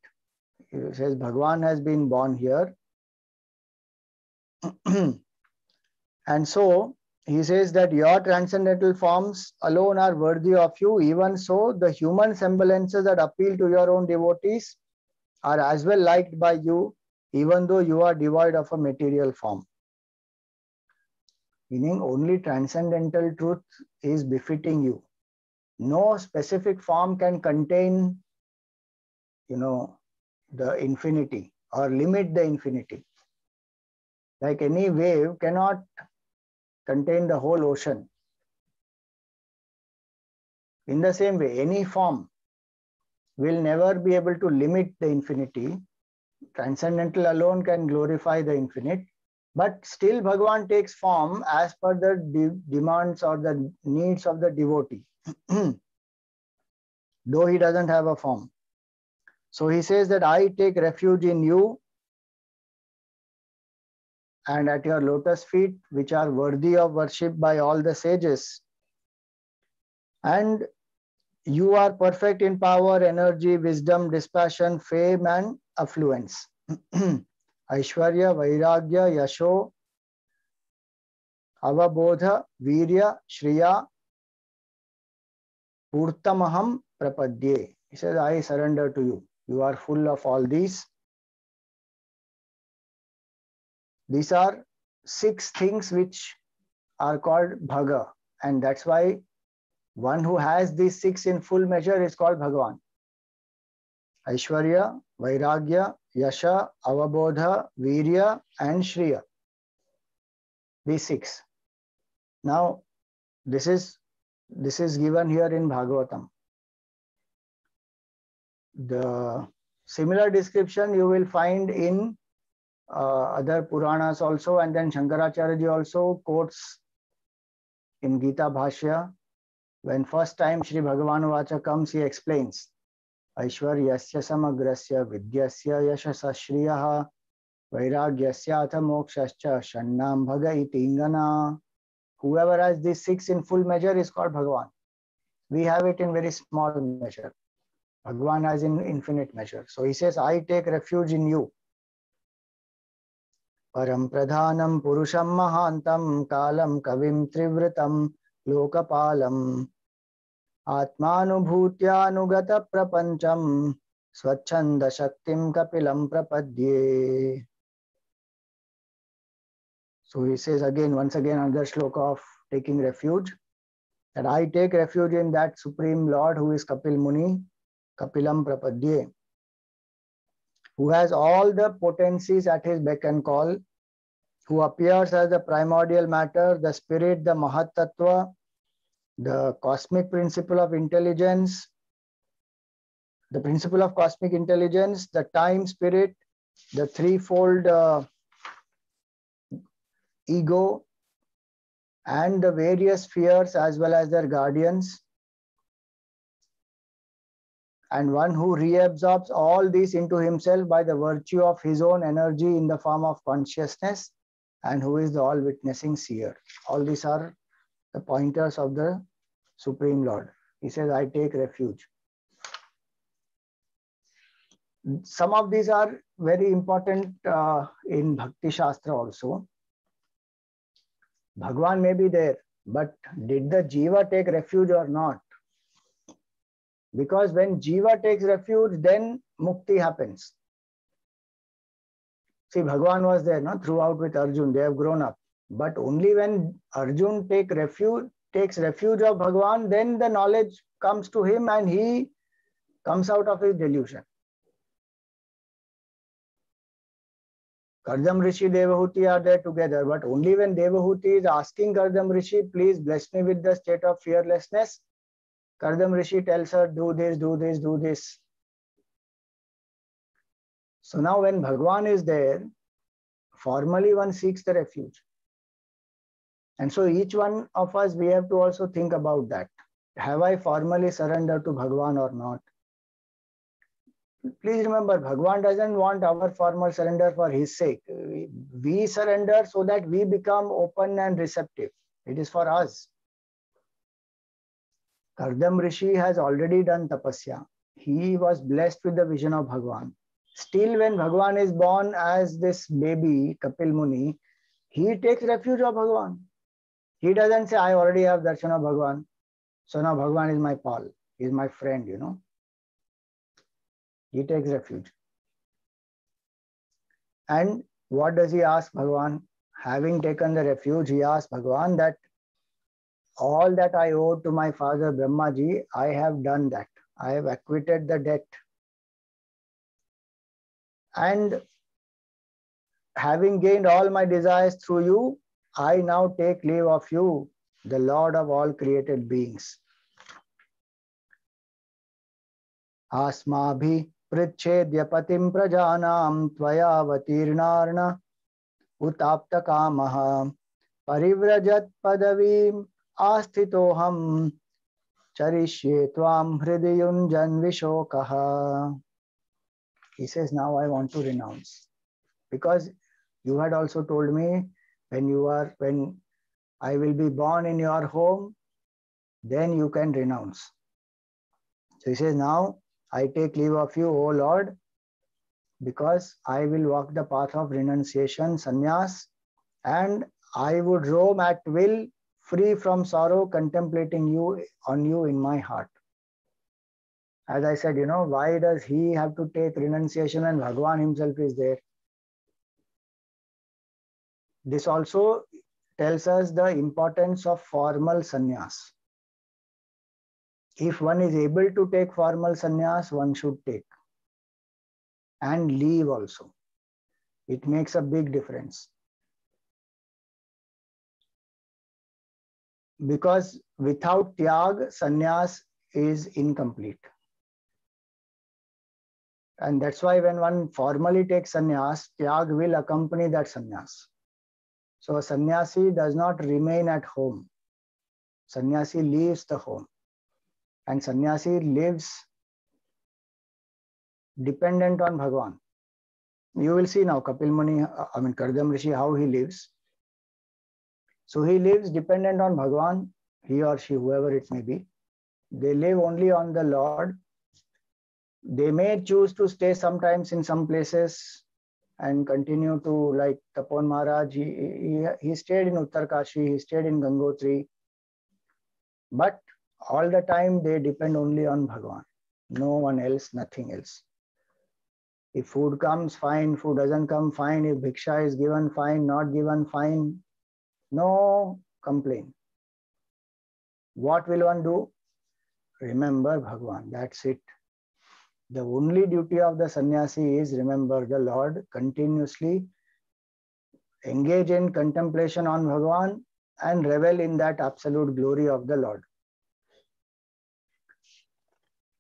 he says Bhagwan has been born here. And so he says that your transcendental forms alone are worthy of you. Even so the human semblances that appeal to your own devotees are as well liked by you even though you are devoid of a material form. Meaning only transcendental truth is befitting you. No specific form can contain, you know, the infinity or limit the infinity. Like any wave cannot contain the whole ocean. In the same way, any form will never be able to limit the infinity transcendental alone can glorify the infinite but still bhagwan takes form as per the de demands or the needs of the devotee. Though he doesn't have a form. So he says that i take refuge in you and at your lotus feet which are worthy of worship by all the sages. And you are perfect in power energy wisdom dispassion fame and affluence. Aishwarya, Vairagya, Yasho, avabodha virya shriya purtamaham prapadye. He says i surrender to you. You are full of all these. These are six things which are called bhaga and that's why one who has these six in full measure is called bhagavan aishwarya vairagya yasha avabodha virya and shriya these six. Now this is this is given here in bhagavatam. The similar description you will find in uh, other Puranas also, and then Shankaracharya also quotes in Gita Bhashya. When first time Sri Bhagavan Vacha comes, he explains Samagrasya vidyasya yashasa shriyaha vairagyasya atha mokshascha shannam bhaga itingana. Whoever has these six in full measure is called Bhagavan. We have it in very small measure. Bhagavan has in infinite measure. So he says, I take refuge in you. परम प्रधानम पुरुषम महांतम कालम कविम त्रिवृतम लोकपालम आत्मानुभूत्यानुगत प्रपंचम स्वच्छंद शक्तिम कपिलम प्रपद्ये So he says again, once again, another shloka of taking refuge. That I take refuge in that Supreme Lord who is Kapil Muni, Kapilam Prapadye who has all the potencies at his beck and call, who appears as the primordial matter, the spirit, the Mahatattva, the cosmic principle of intelligence, the principle of cosmic intelligence, the time spirit, the threefold uh, ego, and the various spheres as well as their guardians and one who reabsorbs all this into himself by the virtue of his own energy in the form of consciousness and who is the all witnessing seer. All these are the pointers of the Supreme Lord. He says, I take refuge. Some of these are very important uh, in Bhakti Shastra also. Bhagwan may be there, but did the Jiva take refuge or not? Because when Jiva takes refuge, then mukti happens. See, Bhagwan was there no? throughout with Arjun. They have grown up. But only when Arjun take refuge, takes refuge of Bhagwan, then the knowledge comes to him and he comes out of his delusion. Kardam Rishi, Devahuti are there together, but only when Devahuti is asking Kardam Rishi, please bless me with the state of fearlessness, Kardam Rishi tells her, do this, do this, do this. So now when Bhagwan is there, formally one seeks the refuge. And so each one of us, we have to also think about that. Have I formally surrendered to Bhagwan or not? Please remember, Bhagwan doesn't want our formal surrender for his sake. We surrender so that we become open and receptive. It is for us. Kardam Rishi has already done tapasya. He was blessed with the vision of Bhagwan. Still, when Bhagwan is born as this baby, Kapil Muni, he takes refuge of Bhagwan. He doesn't say, I already have darshan of Bhagwan. So now Bhagwan is my he is my friend, you know. He takes refuge. And what does he ask Bhagwan? Having taken the refuge, he asks Bhagwan that all that I owe to my father Brahmaji, I have done that. I have acquitted the debt. And having gained all my desires through you, I now take leave of you, the Lord of all created beings. अस्माभि पृच्छेद्य पतिं प्रजानां त्वयावतीर्णार्ण उताप्तकामः परिव्रजत् पदवीं आस्थितोऽहं चरिष्ये त्वां हृदयुञ्जन् विशोकः He says, now I want to renounce. Because you had also told me when you are, when I will be born in your home, then you can renounce. So he says, now I take leave of you, O Lord, because I will walk the path of renunciation, sannyas, and I would roam at will, free from sorrow, contemplating you on you in my heart. As I said, you know, why does he have to take renunciation and Bhagwan himself is there? This also tells us the importance of formal sannyas. If one is able to take formal sannyas, one should take and leave also. It makes a big difference. Because without tyag, sannyas is incomplete. And that's why when one formally takes sannyas, tyag will accompany that sannyas. So a sannyasi does not remain at home. Sannyasi leaves the home. And sannyasi lives dependent on Bhagwan. You will see now Kapil Muni, I mean Kardam Rishi, how he lives. So he lives dependent on Bhagwan, he or she, whoever it may be. They live only on the Lord. They may choose to stay sometimes in some places and continue to like Tapovan Maharaj. He, he, he stayed in Uttarkashi, he stayed in Gangotri. But all the time they depend only on Bhagwan. No one else, nothing else. If food comes, fine. Food doesn't come, fine. If bhiksha is given, fine. Not given, fine. No complaint. What will one do? Remember Bhagwan. That's it. The only duty of the sannyasi is remember the Lord continuously, engage in contemplation on Bhagwan, and revel in that absolute glory of the Lord.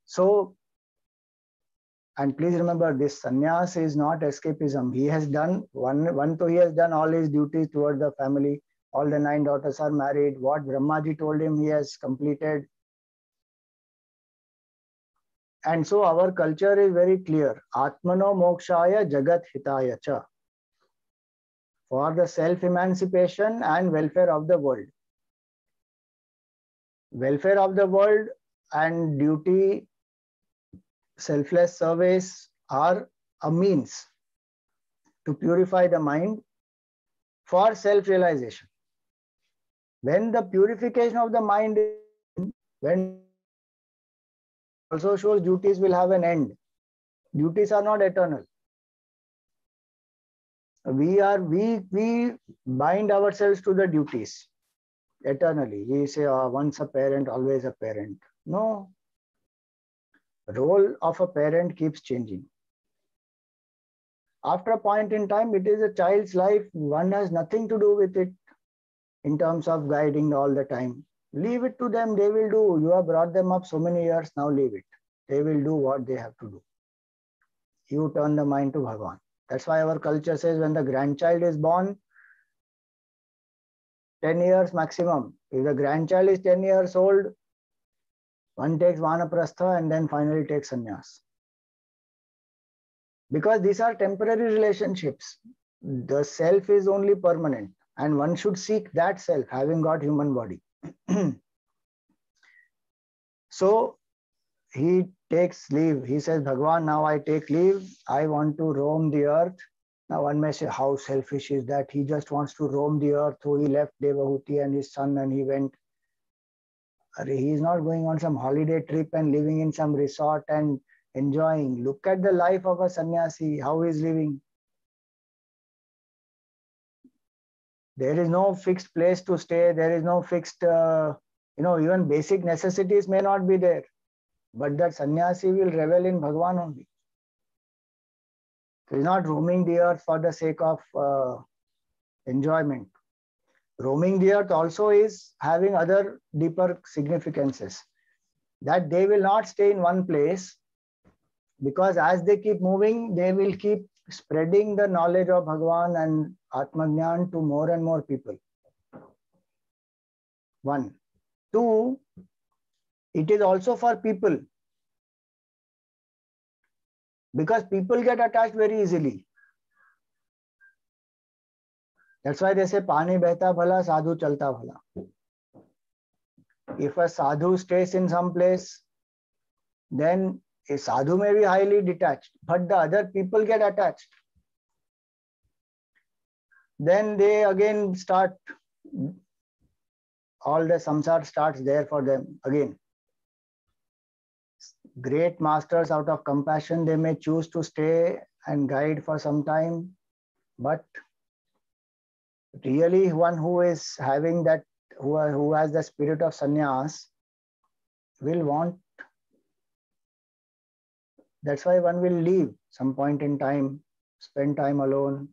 So, and please remember this sannyas is not escapism. He has done one, one to he has done all his duties toward the family. All the nine daughters are married. What Brahmaji told him, he has completed. And so our culture is very clear. Atmano mokshaya jagat hitaya cha. For the self-emancipation and welfare of the world. Welfare of the world and duty, selfless service are a means to purify the mind for self-realization. When the purification of the mind, when also shows duties will have an end. Duties are not eternal. We are we we bind ourselves to the duties eternally. We say oh, once a parent, always a parent. No. Role of a parent keeps changing. After a point in time, it is a child's life. One has nothing to do with it in terms of guiding all the time. Leave it to them. They will do. You have brought them up so many years. Now leave it. They will do what they have to do. You turn the mind to Bhagwan. That's why our culture says when the grandchild is born, 10 years maximum. If the grandchild is 10 years old, one takes Vanaprastha and then finally takes sannyas. Because these are temporary relationships. The self is only permanent and one should seek that self having got human body. so he takes leave. He says, Bhagwan, now I take leave. I want to roam the earth. Now one may say, how selfish is that? He just wants to roam the earth. So he left Devahuti and his son and he went. He is not going on some holiday trip and living in some resort and enjoying. Look at the life of a sannyasi, how he is living. There is no fixed place to stay. There is no fixed, uh, you know, even basic necessities may not be there. But that sannyasi will revel in Bhagwan only. He is not roaming the earth for the sake of uh, enjoyment. Roaming the earth also is having other deeper significances. That they will not stay in one place because as they keep moving, they will keep spreading the knowledge of Bhagwan and Atmajnan to more and more people. One. Two, it is also for people. Because people get attached very easily. That's why they say Pani behta bhala, sadhu chalta bhala. If a sadhu stays in some place, then a sadhu may be highly detached, but the other people get attached. then they again start all the samsara starts there for them again great masters out of compassion they may choose to stay and guide for some time but really one who is having that who, who has the spirit of sannyas will want that's why one will leave some point in time spend time alone.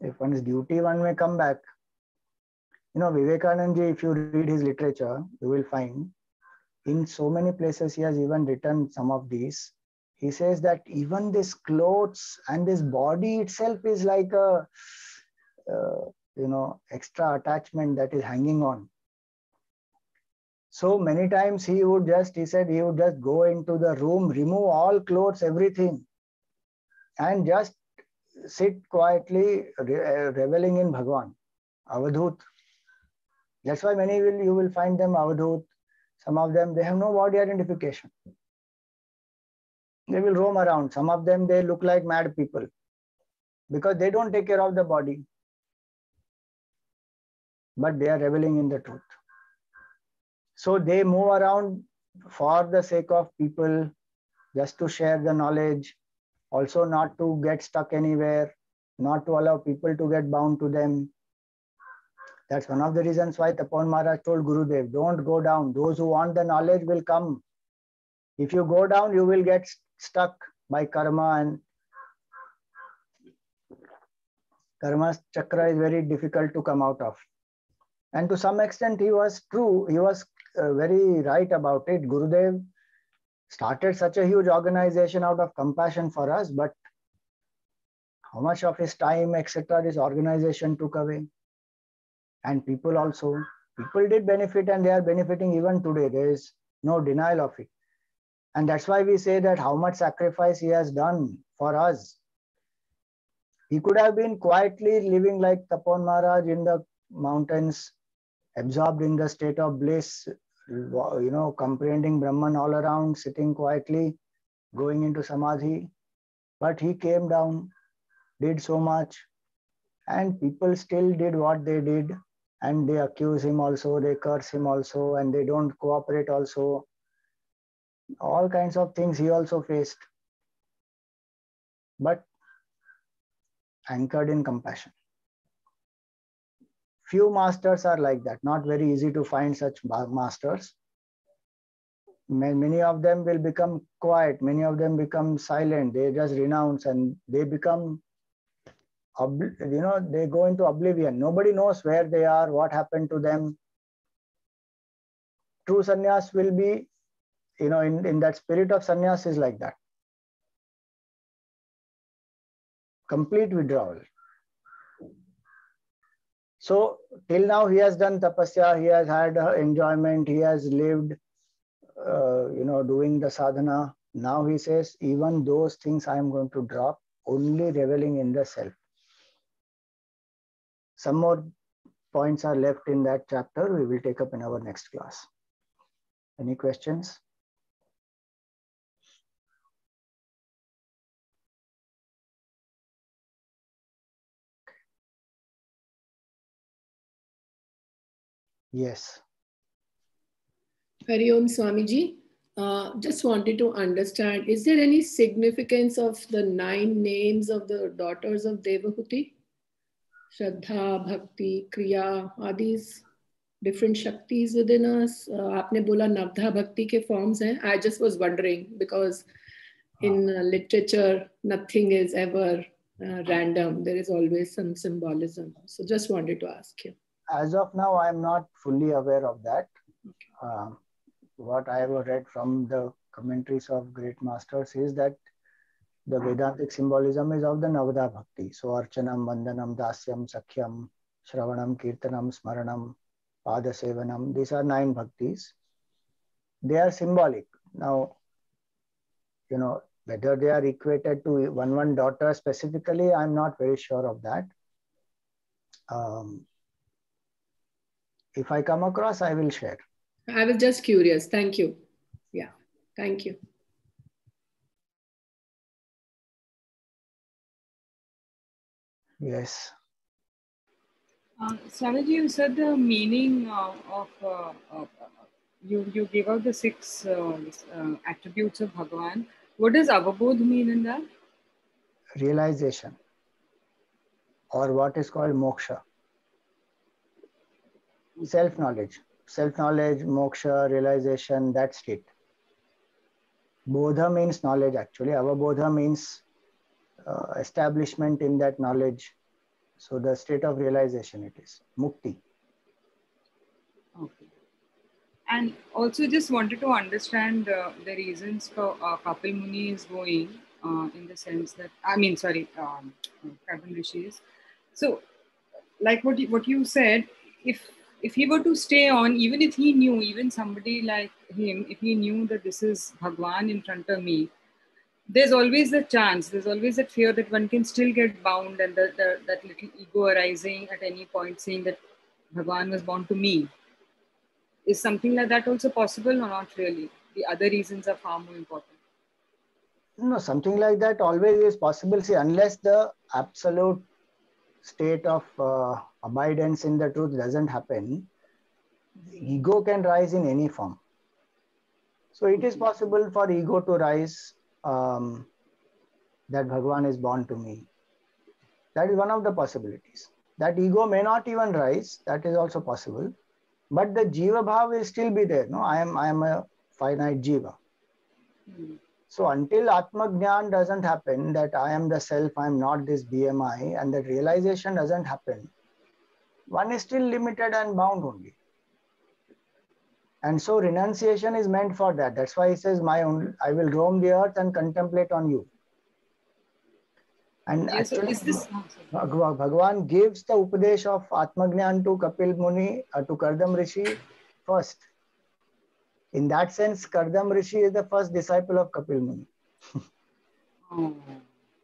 If one's duty one may come back. You know vivekananda if you read his literature you will find in so many places he has even written some of these. He says that even this clothes and this body itself is like a uh, you know extra attachment that is hanging on so many times he would just he said he would just go into the room remove all clothes everything and just sit quietly re- uh, reveling in bhagwan avadhut that's why many will you will find them avadhut some of them, they have no body identification. They will roam around. Some of them, they look like mad people because they don't take care of the body. But they are reveling in the truth. So they move around for the sake of people, just to share the knowledge, also not to get stuck anywhere, not to allow people to get bound to them, that's one of the reasons why Tapovan Maharaj told Gurudev, don't go down. Those who want the knowledge will come. If you go down, you will get stuck by karma and karma chakra is very difficult to come out of. And to some extent, he was true. He was uh, very right about it. Gurudev started such a huge organization out of compassion for us, but how much of his time, etc., this organization took away and people also people did benefit and they are benefiting even today there is no denial of it and that's why we say that how much sacrifice he has done for us he could have been quietly living like tapovan maharaj in the mountains absorbed in the state of bliss you know comprehending brahman all around sitting quietly going into samadhi but he came down did so much and people still did what they did and they accuse him also, they curse him also, and they don't cooperate also. All kinds of things he also faced. But anchored in compassion. Few masters are like that, not very easy to find such masters. Many of them will become quiet, many of them become silent, they just renounce and they become you know, they go into oblivion. Nobody knows where they are, what happened to them. True sannyas will be, you know, in, in that spirit of sannyas is like that. Complete withdrawal. So till now he has done tapasya, he has had enjoyment, he has lived, uh, you know, doing the sadhana. Now he says, even those things I am going to drop, only reveling in the self. Some more points are left in that chapter we will take up in our next class. Any questions? Yes. Hari Om Swamiji. Uh, just wanted to understand, is there any significance of the nine names of the daughters of Devahuti? Shraddha, Bhakti, Kriya, are these different Shaktis within us? Uh, aapne bola Navdha Bhakti ke forms hai. I just was wondering because in uh, literature, nothing is ever uh, random. There is always some symbolism. So just wanted to ask you. As of now, I am not fully aware of that. Uh, what I have read from the commentaries of great masters is that the Vedantic symbolism is of the Navada Bhakti. So Archanam, Vandanam, Dasyam, Sakhyam, Shravanam, Kirtanam, Smaranam, Padasevanam. These are nine bhaktis. They are symbolic. Now, you know, whether they are equated to one one daughter specifically, I'm not very sure of that. Um, if I come across, I will share. I was just curious. Thank you. Yeah, thank you. Yes. Uh, Swamiji, you said the meaning uh, of, uh, uh, you, you gave out the six uh, uh, attributes of Bhagavan. What does avabodh mean in that? Realization, or what is called moksha. Self knowledge, self knowledge, moksha, realization, that state. Bodha means knowledge actually. Avabodha means uh, establishment in that knowledge so the state of realization it is mukti. Okay. And also just wanted to understand uh, the reasons for uh, Kapil Muni is going uh, in the sense that, I mean, sorry, um, Kardam Rishis. So like what you, what you said, if if he were to stay on, even if he knew, even somebody like him, if he knew that this is Bhagwan in front of me, there's always the chance, there's always that fear that one can still get bound and the, the, that little ego arising at any point saying that Bhagwan was born to me. Is something like that also possible or not really? The other reasons are far more important. No, something like that always is possible. See, unless the absolute state of uh, abidance in the truth doesn't happen, ego can rise in any form. So it is possible for ego to rise um, that Bhagwan is born to me. That is one of the possibilities. That ego may not even rise, that is also possible. But the Jiva Bhav will still be there. No, I am I am a finite Jiva. Mm. So until Atma Gyan doesn't happen, that I am the self, I am not this BMI, and that realization doesn't happen, one is still limited and bound only. And so renunciation is meant for that. That's why he says, "My own, I will roam the earth and contemplate on you." And yes, actually, so this... Bhagavan gives the upadesh of Atmajnan to Kapil Muni, uh, to Kardam Rishi first. In that sense, Kardam Rishi is the first disciple of Kapil Muni. oh.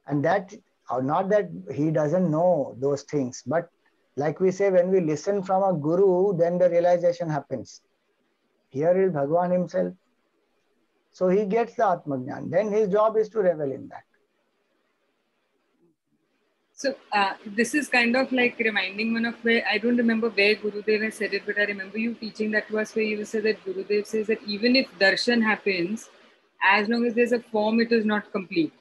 And that, or not that he doesn't know those things, but like we say, when we listen from a guru, then the realization happens. Here is Bhagwan himself. So he gets the Atmajnan. Then his job is to revel in that. So uh, this is kind of like reminding one of where I don't remember where Gurudev has said it, but I remember you teaching that to us where you said that Gurudev says that even if darshan happens, as long as there's a form, it is not complete.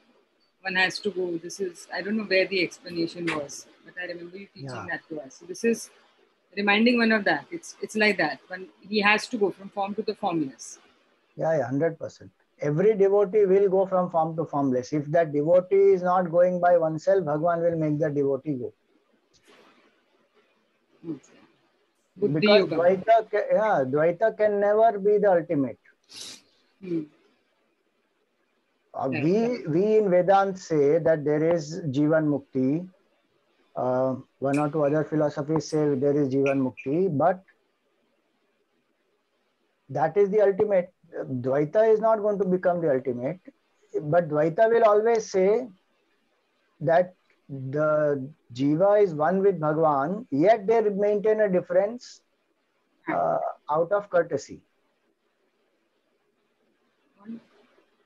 One has to go. This is I don't know where the explanation was, but I remember you teaching yeah. that to us. So this is reminding one of that. It's it's like that. When he has to go from form to the formless. Yeah, hundred percent. Every devotee will go from form to formless. If that devotee is not going by oneself, Bhagwan will make the devotee go. Okay. Because Dvaita, yeah, Dvaita can never be the ultimate. Hmm. Uh, we, we in Vedant say that there is Jivan Mukti, uh, one or two other philosophies say there is Jivan Mukti, but that is the ultimate. Dvaita is not going to become the ultimate, but Dvaita will always say that the Jiva is one with Bhagwan, yet they maintain a difference uh, out of courtesy.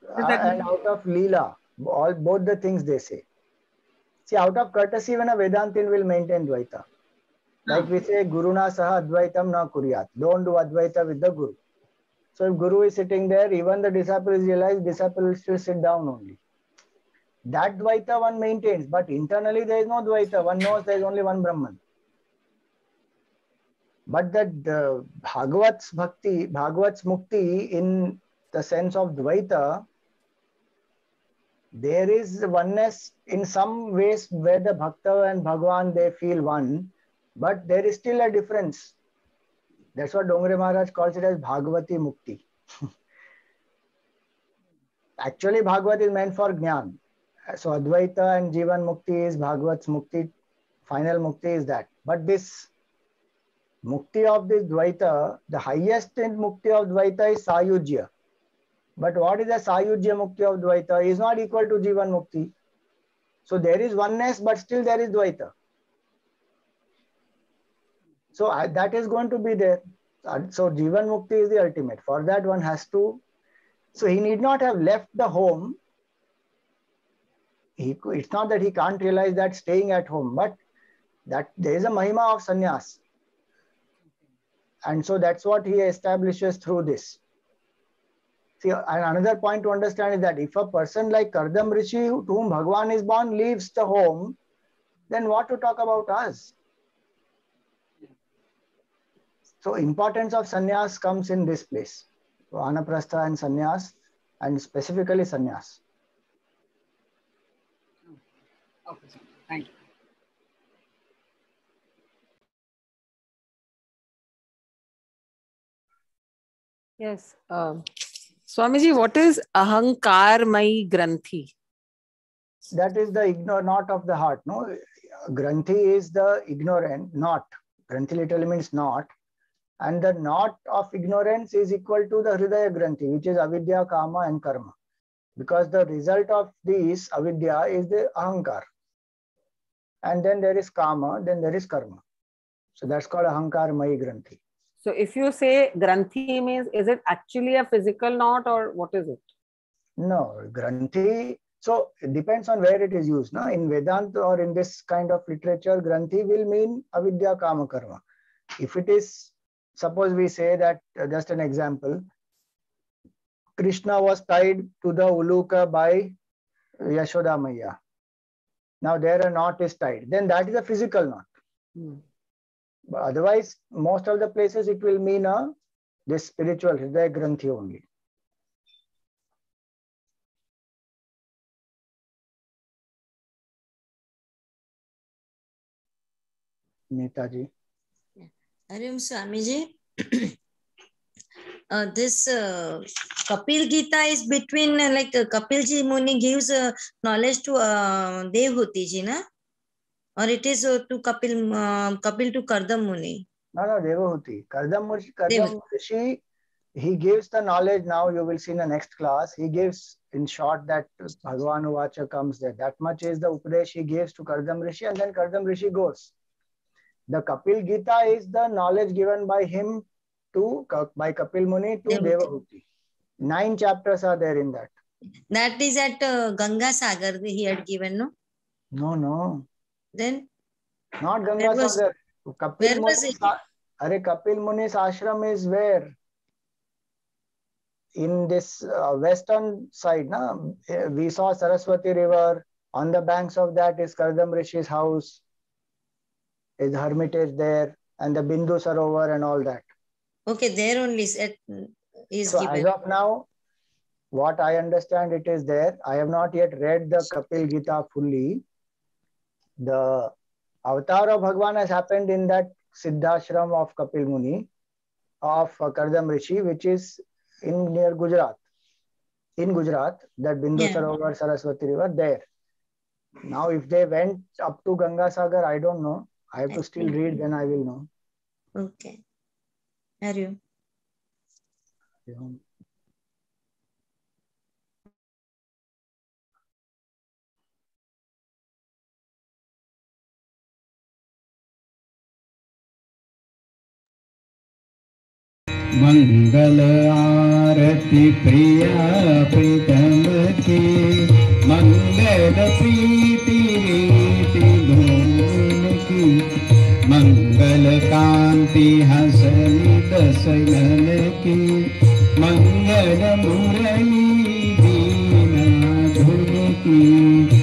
Uh, and out of Leela, all both the things they say. See, out of courtesy, when a Vedantin will maintain Dvaita. Like we say, Guruna Saha Advaitam na Kuryat. Don't do Advaita with the Guru. So if Guru is sitting there, even the disciple is realized, disciple will still sit down only. That Dvaita one maintains, but internally there is no Dvaita. One knows there is only one Brahman. But that the Bhagavat's Bhakti, Bhagavat's Mukti in the sense of Dvaita there is oneness in some ways where the Bhakta and Bhagwan they feel one, but there is still a difference. That's what Dongre Maharaj calls it as Bhagavati Mukti. Actually, Bhagavat is meant for Jnana. So Advaita and Jivan Mukti is Bhagavat's Mukti. Final Mukti is that. But this Mukti of this Dvaita, the highest in Mukti of Dvaita is Sayujya. But what is the Sayujya Mukti of Dvaita is not equal to Jivan Mukti. So there is oneness, but still there is Dvaita. So I, that is going to be there. So Jivan Mukti is the ultimate. For that one has to, so he need not have left the home. He, it's not that he can't realize that staying at home, but That there is a mahima of sannyas. And so that's what he establishes through this. See, another point to understand is that if a person like Kardam Rishi, to whom Bhagwan is born, leaves the home, then what to talk about us? So importance of sannyas comes in this place. So Vanaprastha and sannyas, and specifically sannyas. Okay. Thank you. Yes. Um, Swamiji, what is Ahankar Mai Granthi? That is the ignore knot of the heart. No, Granthi is the ignorant, knot. Granthi literally means knot. And the knot of ignorance is equal to the Hridaya Granthi, which is avidya, kama, and karma. Because the result of this avidya is the ahankar. And then there is kama, then there is karma. So that's called ahankar mai granthi. So if you say Granthi means, is it actually a physical knot or what is it? No, granthi. So it depends on where it is used. No? In Vedanta or in this kind of literature, granthi will mean avidya, kama, karma. If it is, suppose we say that, uh, just an example, Krishna was tied to the uluka by Yashoda Maiya. Now there a knot is tied. Then that is a physical knot. Hmm. But otherwise, most of the places it will mean a this spiritual Hridaya Granthi only. Netaji. Hariom Swamiji, uh, this uh, Kapil Gita is between uh, like uh, Kapilji Muni gives uh, knowledge to uh, Devhuti ji, na? Or it is uh, to Kapil uh, Kapil to Kardam Muni. No, no, Devahuti. Kardam Murshi, Kardam Devahuti. Murshi, he gives the knowledge now, you will see in the next class. He gives in short that Bhagavan Uvacha comes there. That much is the Upadesh he gives to Kardam Rishi, and then Kardam Rishi goes. The Kapil Gita is the knowledge given by him to by Kapil Muni to Devahuti. Devahuti. Nine chapters are there in that. That is at uh, Ganga Sagar he had given, no? No, no, Then not Ganga was- Sagar. Kapil where was Muni's it? Are Kapil Muni's ashram is where? In this uh, western side, na? Eh, we saw Saraswati River. On the banks of that is Kardam Rishi's house. His hermitage there, and the Bindu Sarovar and all that. okay, there only is, is So as given. of now, what I understand it is there. I have not yet read the Kapil Gita fully. The avatar of Bhagwan has happened in that Siddhashram of Kapil Muni of uh, Kardam Rishi, which is in near Gujarat. In Gujarat, that Bindu Yeah. Sarovar, Saraswati River, there. Now, if they went up to Ganga Sagar, I don't know. I have to still read, then I will know. Okay. Hariom. मङ्गल आरति प्रिया प्रीतमति। मङ्गल प्रीति रीति धूमकी मङ्गल कान्ति hustle दसलति मङ्गल मुरली दीना धुनकी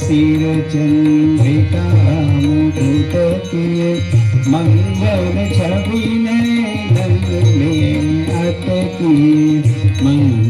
सिर चंद्रिका मुकुट की मंगल छवि नैन में अटकी मंगल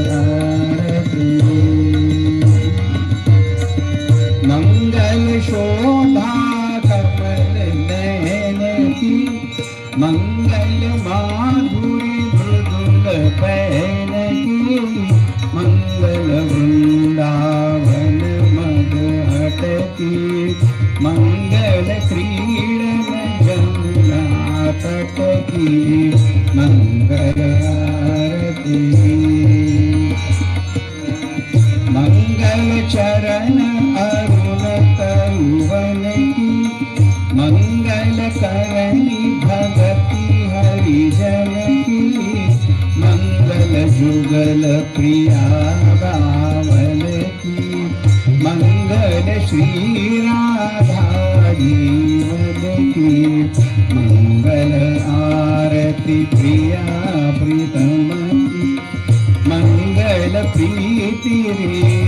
querer.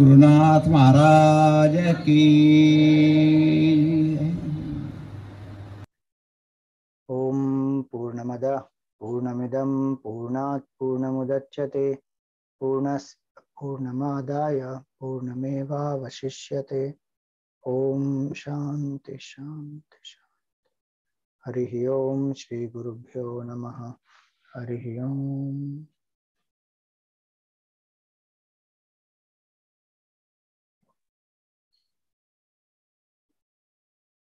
Gurunath महाराज की। ओम पूर्णमद, पूर्णमिदं, पूर्णात् पूर्णमुदच्यते पूर्णस्, पूर्णमादाय पूर्णमेवावशिष्यते। शांति शांति शांति। हरि ओम श्री गुरुभ्यो नमः। हरि ओम।